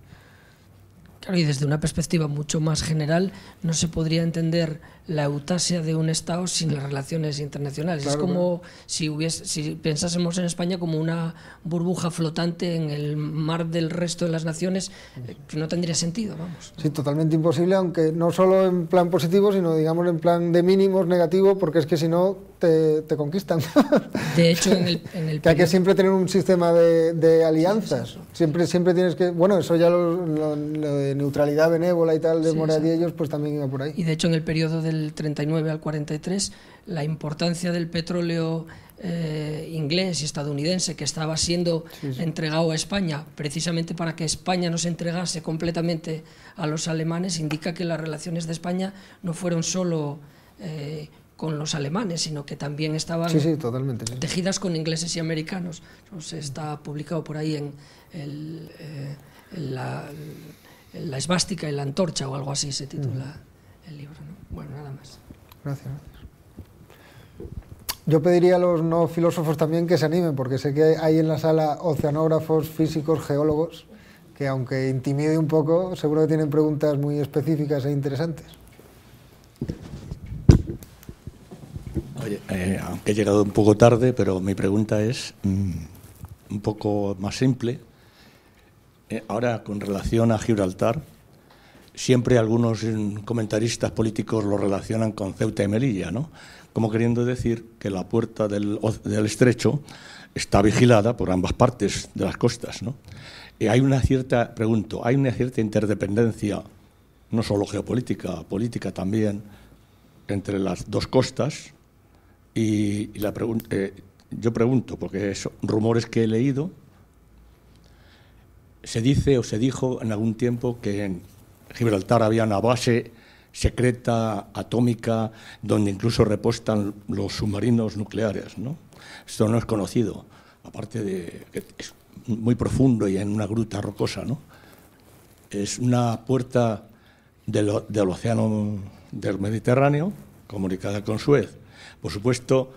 Claro, y desde una perspectiva mucho más general, no se podría entender la eutasia de un Estado sin las relaciones internacionales. Claro, es como claro. si, hubiese, si pensásemos en España como una burbuja flotante en el mar del resto de las naciones, eh, que no tendría sentido, vamos. Sí, totalmente imposible, aunque no solo en plan positivo, sino digamos en plan de mínimos negativo, porque es que si no te, te conquistan. <laughs> De hecho, en el... En el que hay que siempre tener un sistema de, de alianzas. Sí, siempre, siempre tienes que... Bueno, eso ya lo, lo, lo de neutralidad benévola y tal de sí, Moradillos, pues también iba por ahí. Y de hecho en el periodo de del 39 al 43, la importancia del petróleo eh, inglés y estadounidense que estaba siendo sí, sí. entregado a España precisamente para que España no se entregase completamente a los alemanes, indica que las relaciones de España no fueron solo eh, con los alemanes, sino que también estaban sí, sí, totalmente, sí. tejidas con ingleses y americanos. Pues está publicado por ahí en, el, eh, la, la esvástica y la antorcha o algo así se titula. Mm el libro. ¿no? Bueno, nada más. Gracias. Yo pediría a los no filósofos también que se animen, porque sé que hay en la sala oceanógrafos, físicos, geólogos, que aunque intimide un poco, seguro que tienen preguntas muy específicas e interesantes. Oye, eh, aunque he llegado un poco tarde, pero mi pregunta es mmm, un poco más simple. Eh, ahora, con relación a Gibraltar, siempre algunos comentaristas políticos lo relacionan con Ceuta y Melilla, ¿no? como queriendo decir que la puerta del, estrecho está vigilada por ambas partes de las costas. ¿no? Hay una cierta, pregunto, ¿hay una cierta interdependencia no solo geopolítica, política también, entre las dos costas. Y, la eh, yo pregunto, porque son rumores que he leído, se dice o se dijo en algún tiempo que en Gibraltar había una base secreta atómica donde incluso repostan los submarinos nucleares. ¿no? Esto no es conocido, aparte de que es muy profundo y en una gruta rocosa. ¿no? Es una puerta del, océano del Mediterráneo comunicada con Suez. Por supuesto,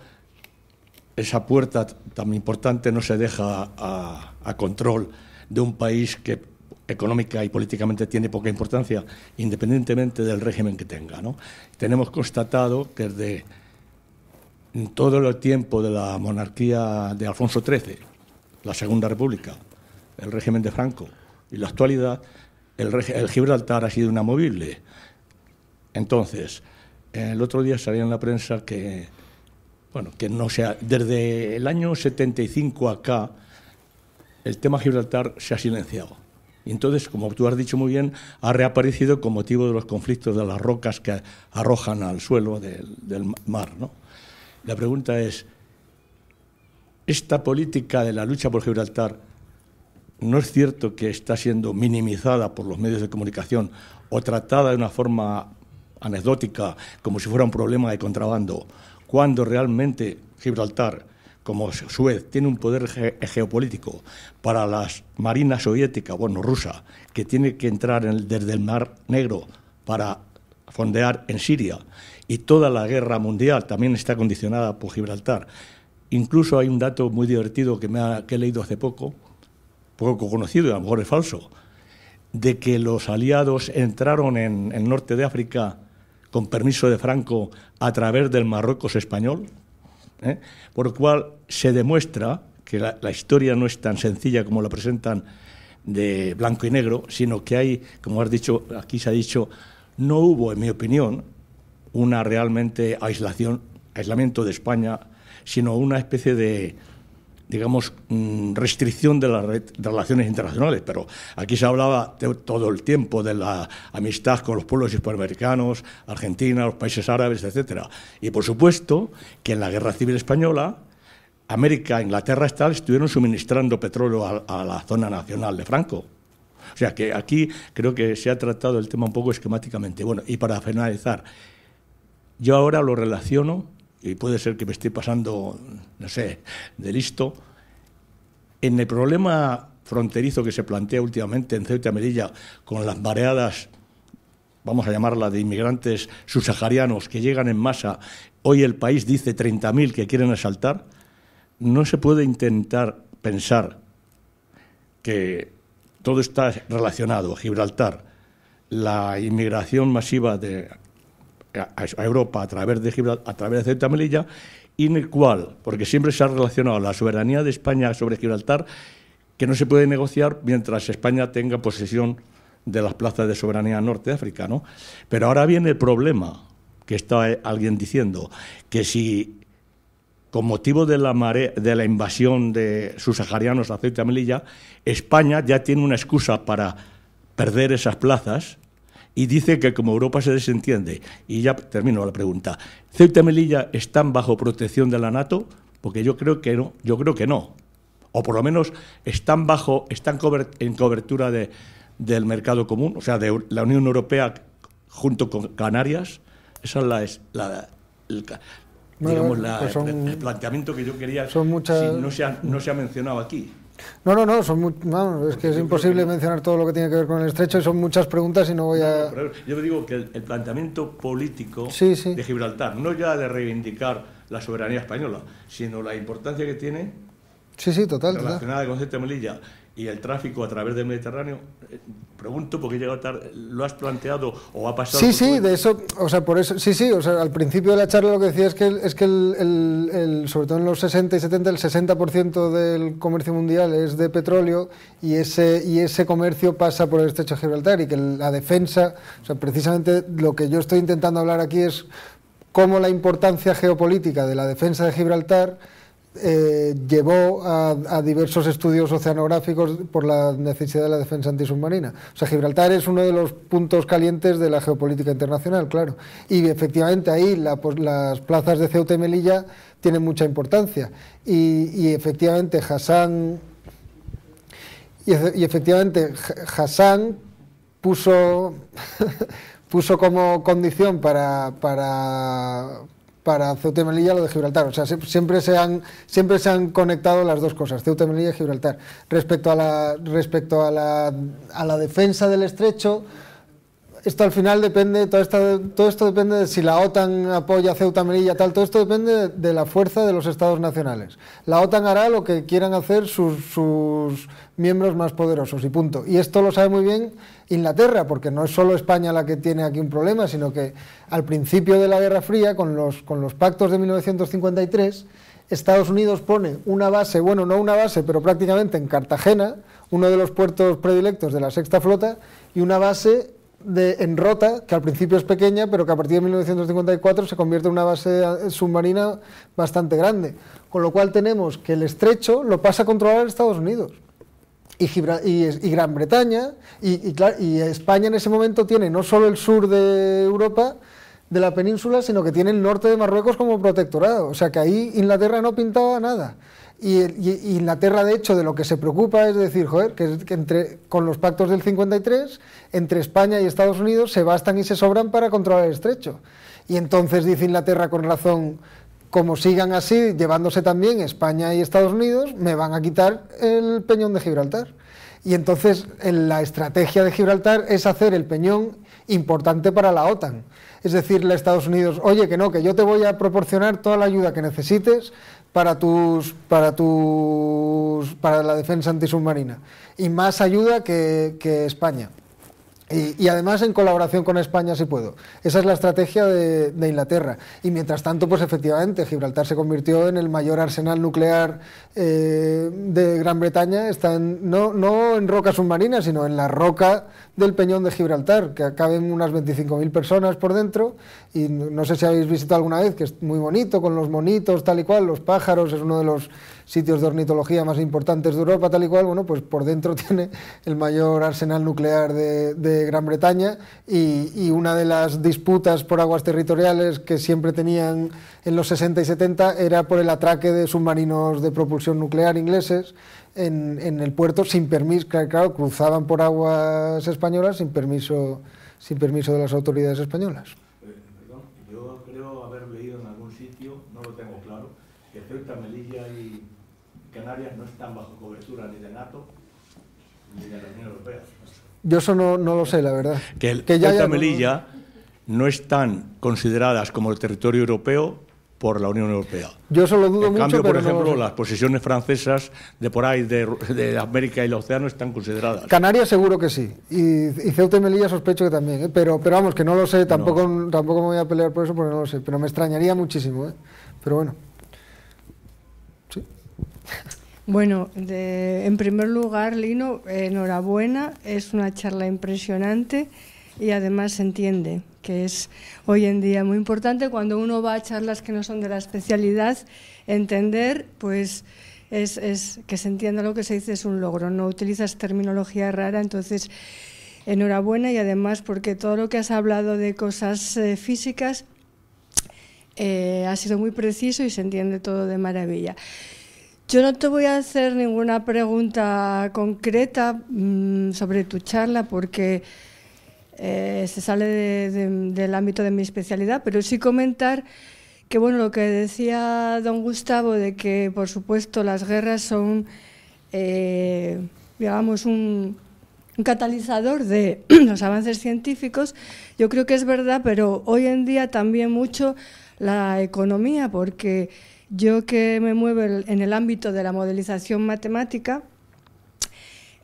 esa puerta tan importante no se deja a, control de un país que económica y políticamente tiene poca importancia, independientemente del régimen que tenga. ¿no? Tenemos constatado que desde todo el tiempo de la monarquía de Alfonso XIII, la Segunda República, el régimen de Franco y la actualidad, el, el Gibraltar ha sido inamovible. Entonces, el otro día salía en la prensa que, bueno, que no sea, desde el año 75 acá, el tema Gibraltar se ha silenciado. Y entonces, como tú has dicho muy bien, ha reaparecido con motivo de los conflictos de las rocas que arrojan al suelo del, mar. La pregunta es, ¿esta política de la lucha por Gibraltar no es cierto que está siendo minimizada por los medios de comunicación o tratada de una forma anecdótica, como si fuera un problema de contrabando, cuando realmente Gibraltar como Suez tiene un poder geopolítico para las marinas soviéticas, bueno, rusa, que tiene que entrar desde el Mar Negro para fondear en Siria, y toda la guerra mundial también está condicionada por Gibraltar. Incluso hay un dato muy divertido que, me he leído hace poco, poco conocido, a lo mejor es falso, de que los aliados entraron en el norte de África con permiso de Franco a través del Marruecos español, ¿eh? por lo cual se demuestra que la, historia no es tan sencilla como la presentan de blanco y negro, sino que hay, como has dicho, aquí se ha dicho, no hubo, en mi opinión, una realmente aislación, aislamiento de España, sino una especie de, digamos, mm, restricción de las relaciones internacionales, pero aquí se hablaba todo el tiempo de la amistad con los pueblos hispanoamericanos, Argentina, los países árabes, etcétera. Y por supuesto que en la Guerra Civil Española, América, Inglaterra y tal estuvieron suministrando petróleo a la zona nacional de Franco. O sea que aquí creo que se ha tratado el tema un poco esquemáticamente. Bueno, y para finalizar, yo ahora lo relaciono y puede ser que me esté pasando, no sé, de listo, en el problema fronterizo que se plantea últimamente en Ceuta y Melilla con las mareadas, vamos a llamarla, de inmigrantes subsaharianos que llegan en masa, hoy el país dice 30.000 que quieren asaltar, no se puede intentar pensar que todo está relacionado, Gibraltar, la inmigración masiva de a, Europa a través de a través de Ceuta Melilla, y en el cual, porque siempre se ha relacionado la soberanía de España sobre Gibraltar, que no se puede negociar mientras España tenga posesión de las plazas de soberanía norte de África, ¿no? Pero ahora viene el problema que está alguien diciendo que si con motivo de la de la invasión de subsaharianos a Ceuta Melilla, España ya tiene una excusa para perder esas plazas y dice que como Europa se desentiende, y ya termino la pregunta, ¿Ceuta y Melilla están bajo protección de la NATO? Porque yo creo que no, yo creo que no. O por lo menos están bajo, están en cobertura de, del mercado común, o sea, de la Unión Europea junto con Canarias. Esa es la, el, digamos, pues el, planteamiento que yo quería, son muchas... no, se ha, no se ha mencionado aquí. No, no, no, son es que es imposible mencionar todo lo que tiene que ver con el estrecho y son muchas preguntas y no voy a... yo digo que el, planteamiento político de Gibraltar, no ya de reivindicar la soberanía española, sino la importancia que tiene sí, sí, total, relacionada con Ceuta Melilla y el tráfico a través del Mediterráneo, eh, pregunto porque llega tarde, ¿lo has planteado o ha pasado? Sí, sí, de eso, o sea, por eso, sí, sí, o sea, al principio de la charla lo que decía es que, es que el, sobre todo en los 60 y 70, el 60% del comercio mundial es de petróleo y ese, y ese comercio pasa por el estrecho de Gibraltar y que la defensa, o sea, precisamente lo que yo estoy intentando hablar aquí es cómo la importancia geopolítica de la defensa de Gibraltar eh, llevó a, diversos estudios oceanográficos por la necesidad de la defensa antisubmarina. O sea, Gibraltar es uno de los puntos calientes de la geopolítica internacional, claro. Y efectivamente ahí las plazas de Ceuta y Melilla tienen mucha importancia. Y, efectivamente Hassan... Y, efectivamente Hassan puso, <laughs> puso como condición para para Ceuta y Melilla lo de Gibraltar. O sea, siempre se han, siempre se han conectado las dos cosas, Ceuta y Melilla y Gibraltar. Respecto a la, respecto a la, a la defensa del estrecho, esto al final depende, todo esto, todo esto depende de si la OTAN apoya Ceuta, Melilla, tal, todo esto depende de, la fuerza de los estados nacionales. La OTAN hará lo que quieran hacer sus, sus miembros más poderosos y punto. Y esto lo sabe muy bien Inglaterra, porque no es solo España la que tiene aquí un problema, sino que al principio de la Guerra Fría, con los, con los pactos de 1953, Estados Unidos pone una base, bueno, no una base, pero prácticamente en Cartagena, uno de los puertos predilectos de la Sexta Flota, y una base de, en Rota, que al principio es pequeña, pero que a partir de 1954 se convierte en una base eh, submarina bastante grande. Con lo cual tenemos que el estrecho lo pasa a controlar Estados Unidos. Y, Gran Bretaña y, y, España en ese momento tiene no solo el sur de Europa, de la península, sino que tiene el norte de Marruecos como protectorado. O sea que ahí Inglaterra no pintaba nada. Y, Inglaterra, de hecho, de lo que se preocupa es decir, joder, que, entre, con los pactos del 53, entre España y Estados Unidos se bastan y se sobran para controlar el estrecho. Y entonces dice Inglaterra con razón, como sigan así, llevándose también España y Estados Unidos, me van a quitar el peñón de Gibraltar. Y entonces la estrategia de Gibraltar es hacer el peñón importante para la OTAN. Es decirle a Estados Unidos, oye, que no, que yo te voy a proporcionar toda la ayuda que necesites para tus para tus para la defensa antisubmarina y más ayuda que, España. Y, además en colaboración con España si puedo. Esa es la estrategia de, Inglaterra. Y mientras tanto, pues efectivamente, Gibraltar se convirtió en el mayor arsenal nuclear eh, de Gran Bretaña. Está no, no en roca submarina, sino en la roca del Peñón de Gibraltar, que caben unas 25.000 personas por dentro, y no sé si habéis visitado alguna vez, que es muy bonito, con los monitos, tal y cual, los pájaros, es uno de los sitios de ornitología más importantes de Europa, tal y cual, bueno, pues por dentro <laughs> tiene el mayor arsenal nuclear de, Gran Bretaña, y, una de las disputas por aguas territoriales que siempre tenían en los 60 y 70 era por el atraque de submarinos de propulsión nuclear ingleses, en, el puerto sin permiso, claro, cruzaban por aguas españolas sin permiso, sin permiso de las autoridades españolas. Eh, perdón, yo creo haber leído en algún sitio, no lo tengo claro, que Ceuta, Melilla y Canarias no están bajo cobertura ni de NATO ni de la Unión Europea. Yo eso no, no lo sé, la verdad. Que, el, Ceuta y Melilla no están consideradas como el territorio europeo por la Unión Europea. Yo solo dudo en cambio, por ejemplo, las posiciones francesas de por ahí, de, América y el océano, están consideradas. Canarias seguro que sí. Y, Ceuta y Melilla sospecho que también. ¿eh? Pero, pero vamos, que no lo sé, tampoco, tampoco me voy a pelear por eso porque no lo sé. Pero me extrañaría muchísimo. ¿eh? Pero bueno. Bueno, en primer lugar, Lino, enhorabuena. Es una charla impresionante y además se entiende que es hoy en día muy importante cuando uno va a charlas que no son de la especialidad, entender, pues es, es que se entienda lo que se dice es un logro, no utilizas terminología rara, entonces enhorabuena y además porque todo lo que has hablado de cosas eh, físicas eh, ha sido muy preciso y se entiende todo de maravilla. Yo no te voy a hacer ninguna pregunta concreta mm, sobre tu charla porque eh, se sale del ámbito de mi especialidad, pero sí comentar que bueno, lo que decía don Gustavo de que por supuesto las guerras son, eh, digamos, un, catalizador de <clears throat> los avances científicos, yo creo que es verdad, pero hoy en día también mucho la economía, porque yo que me muevo en el ámbito de la modelización matemática,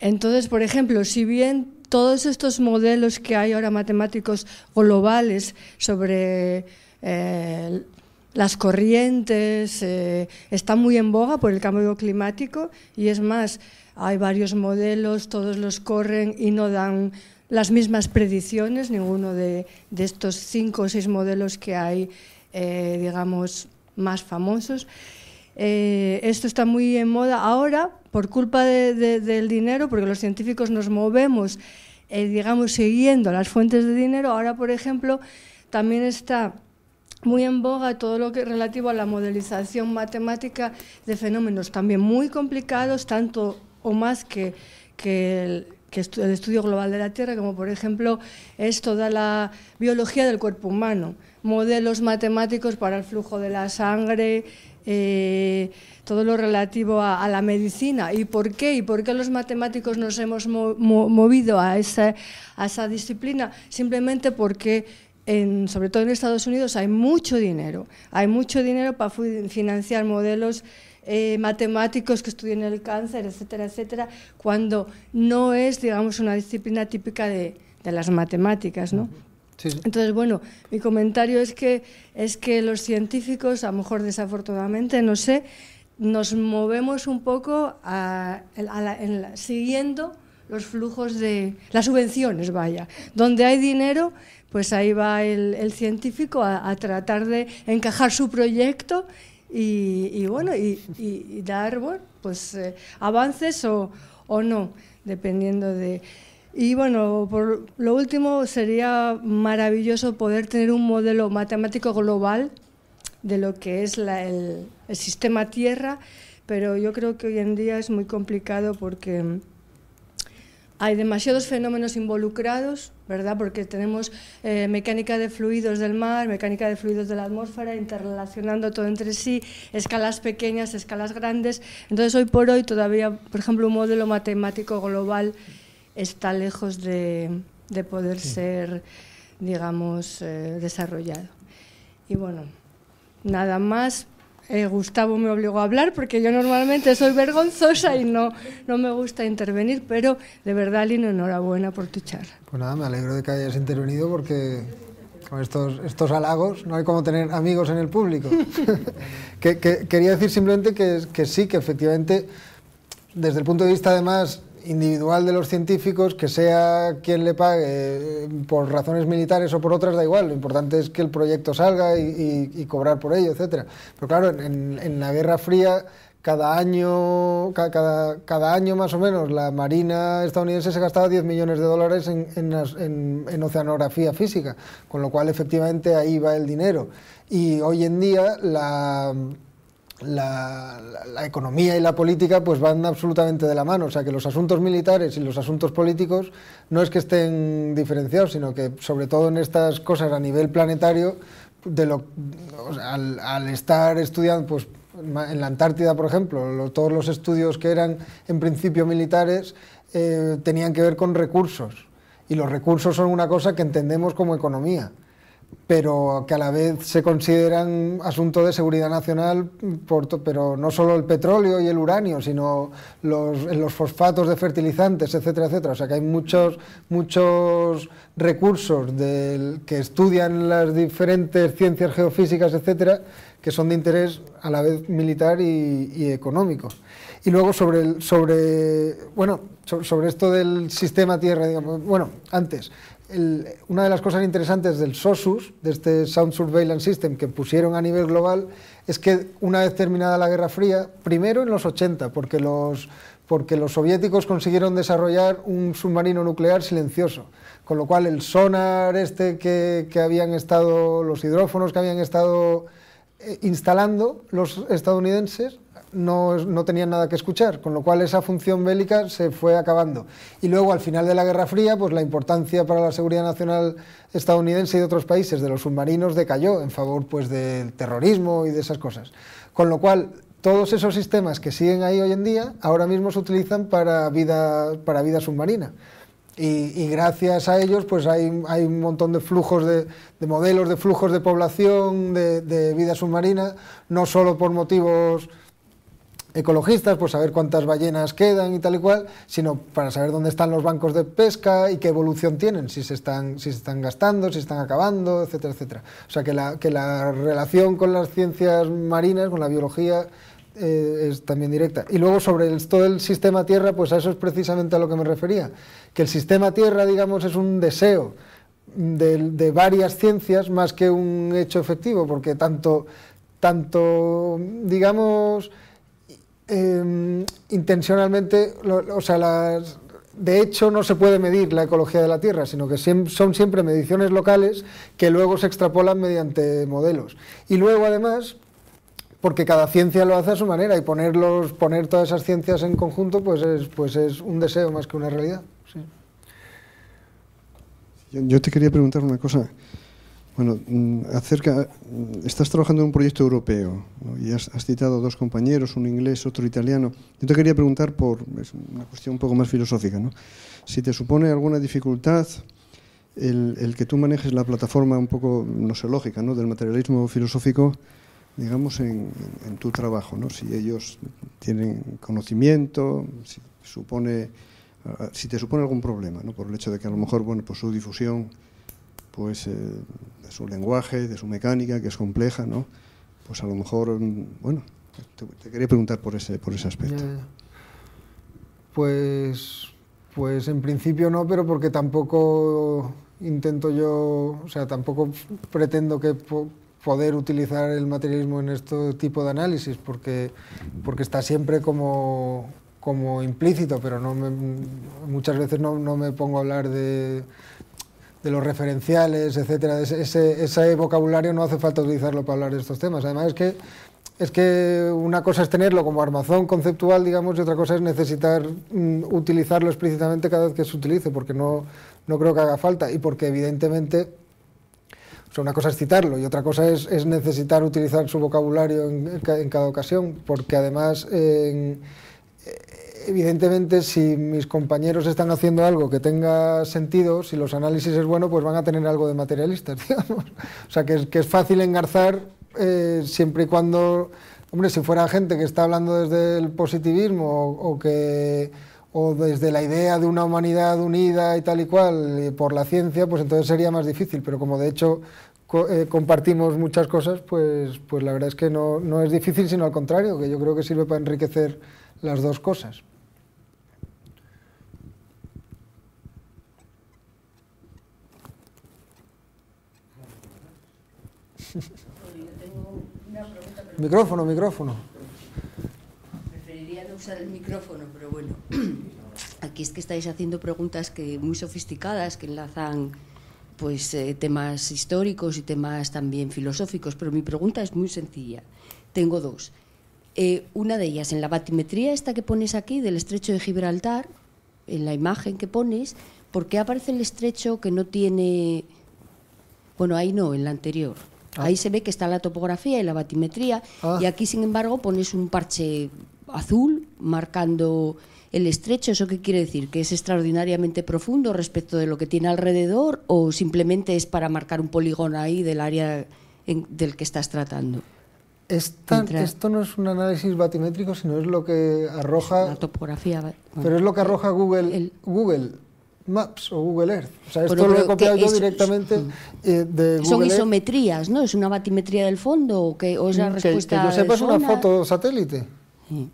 entonces, por ejemplo, si bien todos estos modelos que hay ahora matemáticos globales sobre eh, las corrientes eh, están muy en boga por el cambio climático y es más, hay varios modelos, todos los corren y no dan las mismas predicciones, ninguno de, estos cinco o seis modelos que hay, eh, digamos, más famosos. eh, esto está muy en moda ahora por culpa del dinero, porque los científicos nos movemos, eh, digamos, siguiendo las fuentes de dinero. Ahora, por ejemplo, también está muy en boga todo lo que relativo a la modelización matemática de fenómenos también muy complicados, tanto o más que, el estudio global de la Tierra, como por ejemplo es toda la biología del cuerpo humano, modelos matemáticos para el flujo de la sangre, eh, todo lo relativo a, la medicina. ¿Y por qué? ¿Y por qué los matemáticos nos hemos movido a esa, disciplina? Simplemente porque en, sobre todo en Estados Unidos hay mucho dinero, hay mucho dinero para financiar modelos eh, matemáticos que estudien el cáncer, etcétera, etcétera, cuando no es, digamos, una disciplina típica de las matemáticas, ¿no? Entonces, bueno, mi comentario es que, es que los científicos, a lo mejor desafortunadamente, no sé, nos movemos un poco a, siguiendo los flujos de las subvenciones, vaya. Donde hay dinero, pues ahí va el, científico a, tratar de encajar su proyecto y, bueno, y, dar pues, eh, avances o, o no, dependiendo de... Y bueno, por lo último sería maravilloso poder tener un modelo matemático global de lo que es el, sistema Tierra, pero yo creo que hoy en día es muy complicado porque hay demasiados fenómenos involucrados, ¿verdad? Porque tenemos eh, mecánica de fluidos del mar, mecánica de fluidos de la atmósfera, interrelacionando todo entre sí, escalas pequeñas, escalas grandes. Entonces, hoy por hoy todavía, por ejemplo, un modelo matemático global está lejos de, poder ser, digamos, eh, desarrollado. Y bueno, nada más. Eh, Gustavo me obligó a hablar porque yo normalmente soy vergonzosa y no, no me gusta intervenir, pero de verdad, Lino, enhorabuena por tu charla. Pues nada, me alegro de que hayas intervenido porque con estos, estos halagos no hay como tener amigos en el público. <laughs> que, quería decir simplemente que, que sí, que efectivamente, desde el punto de vista además individual de los científicos, que sea quien le pague eh, por razones militares o por otras, da igual. Lo importante es que el proyecto salga y, cobrar por ello, etcétera. Pero claro, en, la Guerra Fría, cada año, cada, cada, año más o menos, la Marina estadounidense se gastaba 10 millones de dólares en, en oceanografía física, con lo cual efectivamente ahí va el dinero. Y hoy en día la la, economía y la política pues van absolutamente de la mano, o sea que los asuntos militares y los asuntos políticos no es que estén diferenciados, sino que sobre todo en estas cosas a nivel planetario, de lo, al, estar estudiando pues en la Antártida, por ejemplo, todos los estudios que eran en principio militares eh, tenían que ver con recursos. Y los recursos son una cosa que entendemos como economía pero que a la vez se consideran asunto de seguridad nacional, pero no solo el petróleo y el uranio, sino los, fosfatos de fertilizantes, etcétera, etcétera. O sea que hay muchos, muchos recursos del, que estudian las diferentes ciencias geofísicas, etcétera, que son de interés a la vez militar y, económico. Y luego sobre, el, sobre, bueno, sobre esto del sistema Tierra, digamos, bueno, antes, una de las cosas interesantes del SOSUS, de este Sound Surveillance System que pusieron a nivel global, es que una vez terminada la Guerra Fría, primero en los 80, porque los, porque los soviéticos consiguieron desarrollar un submarino nuclear silencioso, con lo cual el sonar este que, que habían estado, los hidrófonos que habían estado eh, instalando los estadounidenses, no, no, tenían nada que escuchar, con lo cual esa función bélica se fue acabando. Y luego, al final de la Guerra Fría, pues la importancia para la seguridad nacional estadounidense y de otros países de los submarinos decayó en favor pues, del terrorismo y de esas cosas. Con lo cual, todos esos sistemas que siguen ahí hoy en día, ahora mismo se utilizan para vida, para vida submarina. Y, gracias a ellos pues hay, hay un montón de flujos de, de modelos de flujos de población de, de vida submarina, no solo por motivos ecologistas, pues saber cuántas ballenas quedan y tal y cual, sino para saber dónde están los bancos de pesca y qué evolución tienen, si se están, si se están gastando, si están acabando, etcétera, etcétera. O sea que la, que la relación con las ciencias marinas, con la biología, eh, es también directa. Y luego sobre todo el sistema Tierra, pues a eso es precisamente a lo que me refería, que el sistema Tierra, digamos, es un deseo de, de varias ciencias más que un hecho efectivo, porque tanto tanto, digamos, em, intencionalmente, o sea, las, de hecho no se puede medir la ecología de la Tierra, sino que son siempre mediciones locales que luego se extrapolan mediante modelos. Y luego, además, porque cada ciencia lo hace a su manera y ponerlos, poner todas esas ciencias en conjunto pues es, pues es un deseo más que una realidad. Yo, te quería preguntar una cosa. Bueno, mm, acerca, mm, estás trabajando en un proyecto europeo y has, citado dos compañeros, un inglés, otro italiano. Yo te quería preguntar por es una cuestión un poco más filosófica, ¿no? Si te supone alguna dificultad el, el que tú manejes la plataforma un poco nosológica, ¿no? Del materialismo filosófico digamos, en, tu trabajo, ¿no? Si ellos tienen conocimiento, si supone, ah, si te supone algún problema, ¿no? Por el hecho de que a lo mejor, bueno, pues su difusión, pues eh, de su lenguaje, de su mecánica, que es compleja, ¿no? Pues a lo mejor, mm, bueno, te, quería preguntar por ese, por ese aspecto. Pues, pues en principio no, pero porque tampoco intento yo, o sea, tampoco pretendo que poder utilizar el materialismo en este tipo de análisis, porque, porque está siempre como, como implícito, pero no muchas veces no, no, me pongo a hablar de, de los referenciales, etcétera. Ese, ese, vocabulario no hace falta utilizarlo para hablar de estos temas. Además es que es que una cosa es tenerlo como armazón conceptual, digamos, y otra cosa es necesitar mm, utilizarlo explícitamente cada vez que se utilice, porque no, no creo que haga falta y porque evidentemente una cosa es citarlo y otra cosa es, necesitar utilizar su vocabulario en, cada ocasión, porque además, evidentemente, si mis compañeros están haciendo algo que tenga sentido, si los análisis es bueno, pues van a tener algo de materialistas, <laughs> digamos. O sea, que es, fácil engarzar eh, siempre y cuando, hombre, si fuera gente que está hablando desde el positivismo o que o desde la idea de una humanidad unida y tal y cual por la ciencia, pues entonces sería más difícil. Pero como de hecho eh, compartimos muchas cosas, pues, pues la verdad es que no, no es difícil, sino al contrario, que yo creo que sirve para enriquecer las dos cosas. Micrófono, micrófono usar el micrófono, pero bueno, <clears throat> aquí es que estáis haciendo preguntas que muy sofisticadas que enlazan pues eh, temas históricos y temas también filosóficos, pero mi pregunta es muy sencilla. Tengo dos. Eh, una de ellas, en la batimetría esta que pones aquí del estrecho de Gibraltar, en la imagen que pones, ¿por qué aparece el estrecho que no tiene... Bueno, ahí no, en la anterior. Ah. Ahí se ve que está la topografía y la batimetría, ah. y aquí, sin embargo, pones un parche azul marcando el estrecho. ¿Eso qué quiere decir? ¿Que es extraordinariamente profundo respecto de lo que tiene alrededor o simplemente es para marcar un polígono ahí del área del que estás tratando? Esto no es un análisis batimétrico, sino es lo que arroja... La topografía. pero es lo que arroja Google, Google Maps o Google Earth. O sea, esto lo he copiado yo directamente eh, de Google Son isometrías, ¿no? ¿Es una batimetría del fondo o, que, o es la respuesta que, que yo sepa es una foto satélite. Sí.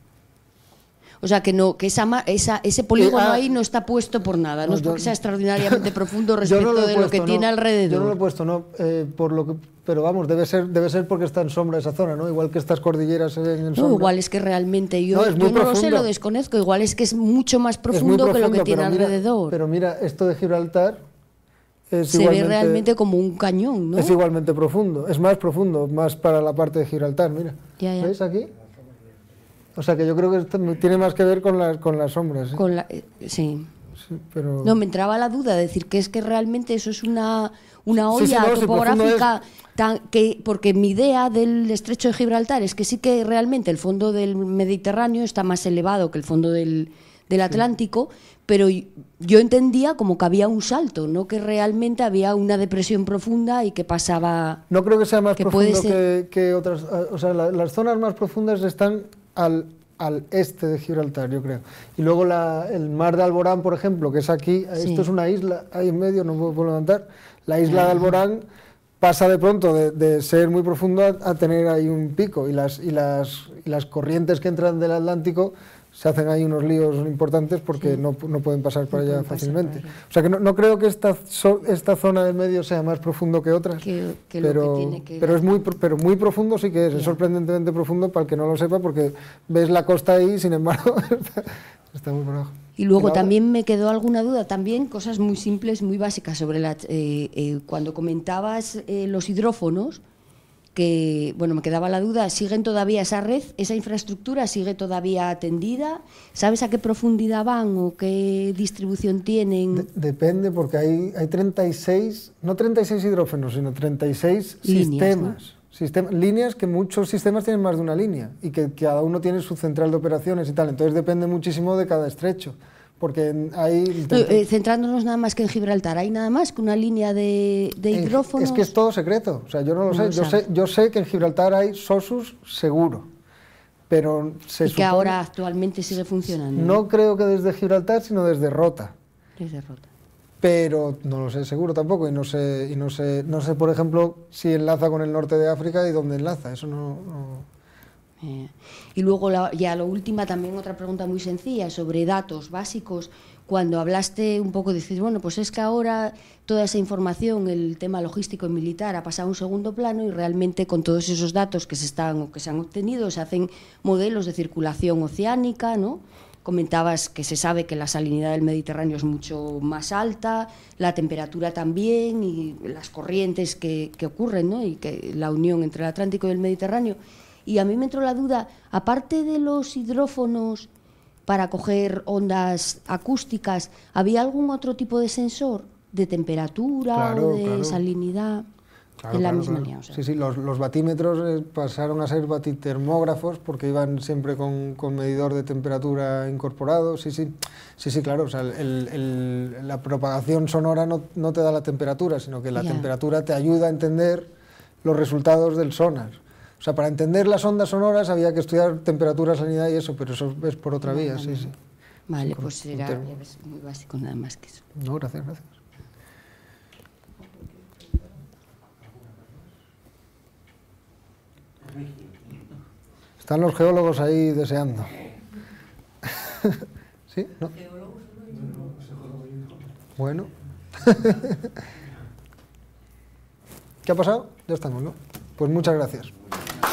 O sea, que no que esa, esa ese polígono ah, ahí no está puesto por nada, no, es porque sea extraordinariamente <laughs> profundo respecto de lo que tiene alrededor. Yo no lo he puesto, no, eh, por lo que, pero vamos, debe ser, debe ser porque está en sombra esa zona, ¿no? Igual que estas cordilleras en sombra. No, igual es que realmente yo no, no lo sé, lo desconozco, igual es que es mucho más profundo, que lo que tiene alrededor. Pero mira, esto de Gibraltar es se ve realmente como un cañón, ¿no? Es igualmente profundo, es más profundo, más para la parte de Gibraltar, mira. ¿Veis aquí? O sea que yo creo que tiene más que ver con, las con las sombras. ¿eh? Con la, eh, sí. pero... No, me entraba la duda de decir que es que realmente eso es una, una olla topográfica, tan, que, porque mi idea del estrecho de Gibraltar es que sí que realmente el fondo del Mediterráneo está más elevado que el fondo del, del Atlántico, pero yo entendía como que había un salto, no que realmente había una depresión profunda y que pasaba... No creo que sea más profundo que, otras... O sea, las zonas más profundas están al, al este de Gibraltar, yo creo. Y luego la, el mar de Alborán, por ejemplo, que es aquí, esto es una isla, ahí en medio, no puedo levantar, la isla de Alborán pasa de pronto de, ser muy profundo a, tener ahí un pico y las, y, las, y las corrientes que entran del Atlántico se hacen ahí unos líos importantes porque no, no, pueden pasar por allá fácilmente. O sea que no, no creo que esta, esta zona del medio sea más profundo que otras, pero, pero es muy, pero muy profundo sí que es, es sorprendentemente profundo para el que no lo sepa porque ves la costa ahí, sin embargo, <laughs> está, muy por abajo. Y luego también me quedó alguna duda, también cosas muy simples, muy básicas sobre la, eh, eh, cuando comentabas eh, los hidrófonos, que, bueno, me quedaba la duda, ¿siguen todavía esa red, esa infraestructura sigue todavía atendida? ¿Sabes a qué profundidad van o qué distribución tienen? depende, porque hay, hay 36, no 36 hidrófonos, sino 36 sistemas. líneas que muchos sistemas tienen más de una línea y que cada uno tiene su central de operaciones y tal. Entonces depende muchísimo de cada estrecho porque hay... Eh, centrándonos nada más que en Gibraltar, ¿hay nada más que una línea de, de hidrófonos? Es que es todo secreto, o sea, yo no lo sé. Yo, sé. yo sé que en Gibraltar hay SOSUS seguro, pero se ¿Y que ahora actualmente sigue funcionando? No creo que desde Gibraltar, sino desde Rota. Desde Rota. Pero no lo sé seguro tampoco y no sé, y no sé, no sé por ejemplo, si enlaza con el norte de África y dónde enlaza, eso no... Eh, y luego ya lo última también otra pregunta muy sencilla sobre datos básicos. Cuando hablaste un poco, dices, bueno, pues es que ahora toda esa información, el tema logístico y militar ha pasado a un segundo plano y realmente con todos esos datos que se están o que se han obtenido se hacen modelos de circulación oceánica, ¿no? Comentabas que se sabe que la salinidad del Mediterráneo es mucho más alta, la temperatura también y las corrientes que, que ocurren, ¿no? Y que la unión entre el Atlántico y el Mediterráneo. Y a mí me entró la duda, aparte de los hidrófonos para coger ondas acústicas, ¿había algún otro tipo de sensor de temperatura o de salinidad? en la misma línea, Sí, sí, los, batímetros eh, pasaron a ser batitermógrafos porque iban siempre con, medidor de temperatura incorporado. Sí, sí, sí, sí claro. O sea, la propagación sonora no, no, te da la temperatura, sino que la temperatura te ayuda a entender los resultados del sonar. O sea, para entender las ondas sonoras había que estudiar temperatura, salinidad y eso, pero eso es por otra vía, sí, sí. Vale, pues era muy básico nada más que eso. No, gracias, gracias. Están los geólogos ahí deseando. <laughs> ¿Sí? ¿No? Bueno. <laughs> ¿Qué ha pasado? Ya estamos, ¿no? Pues muchas gracias.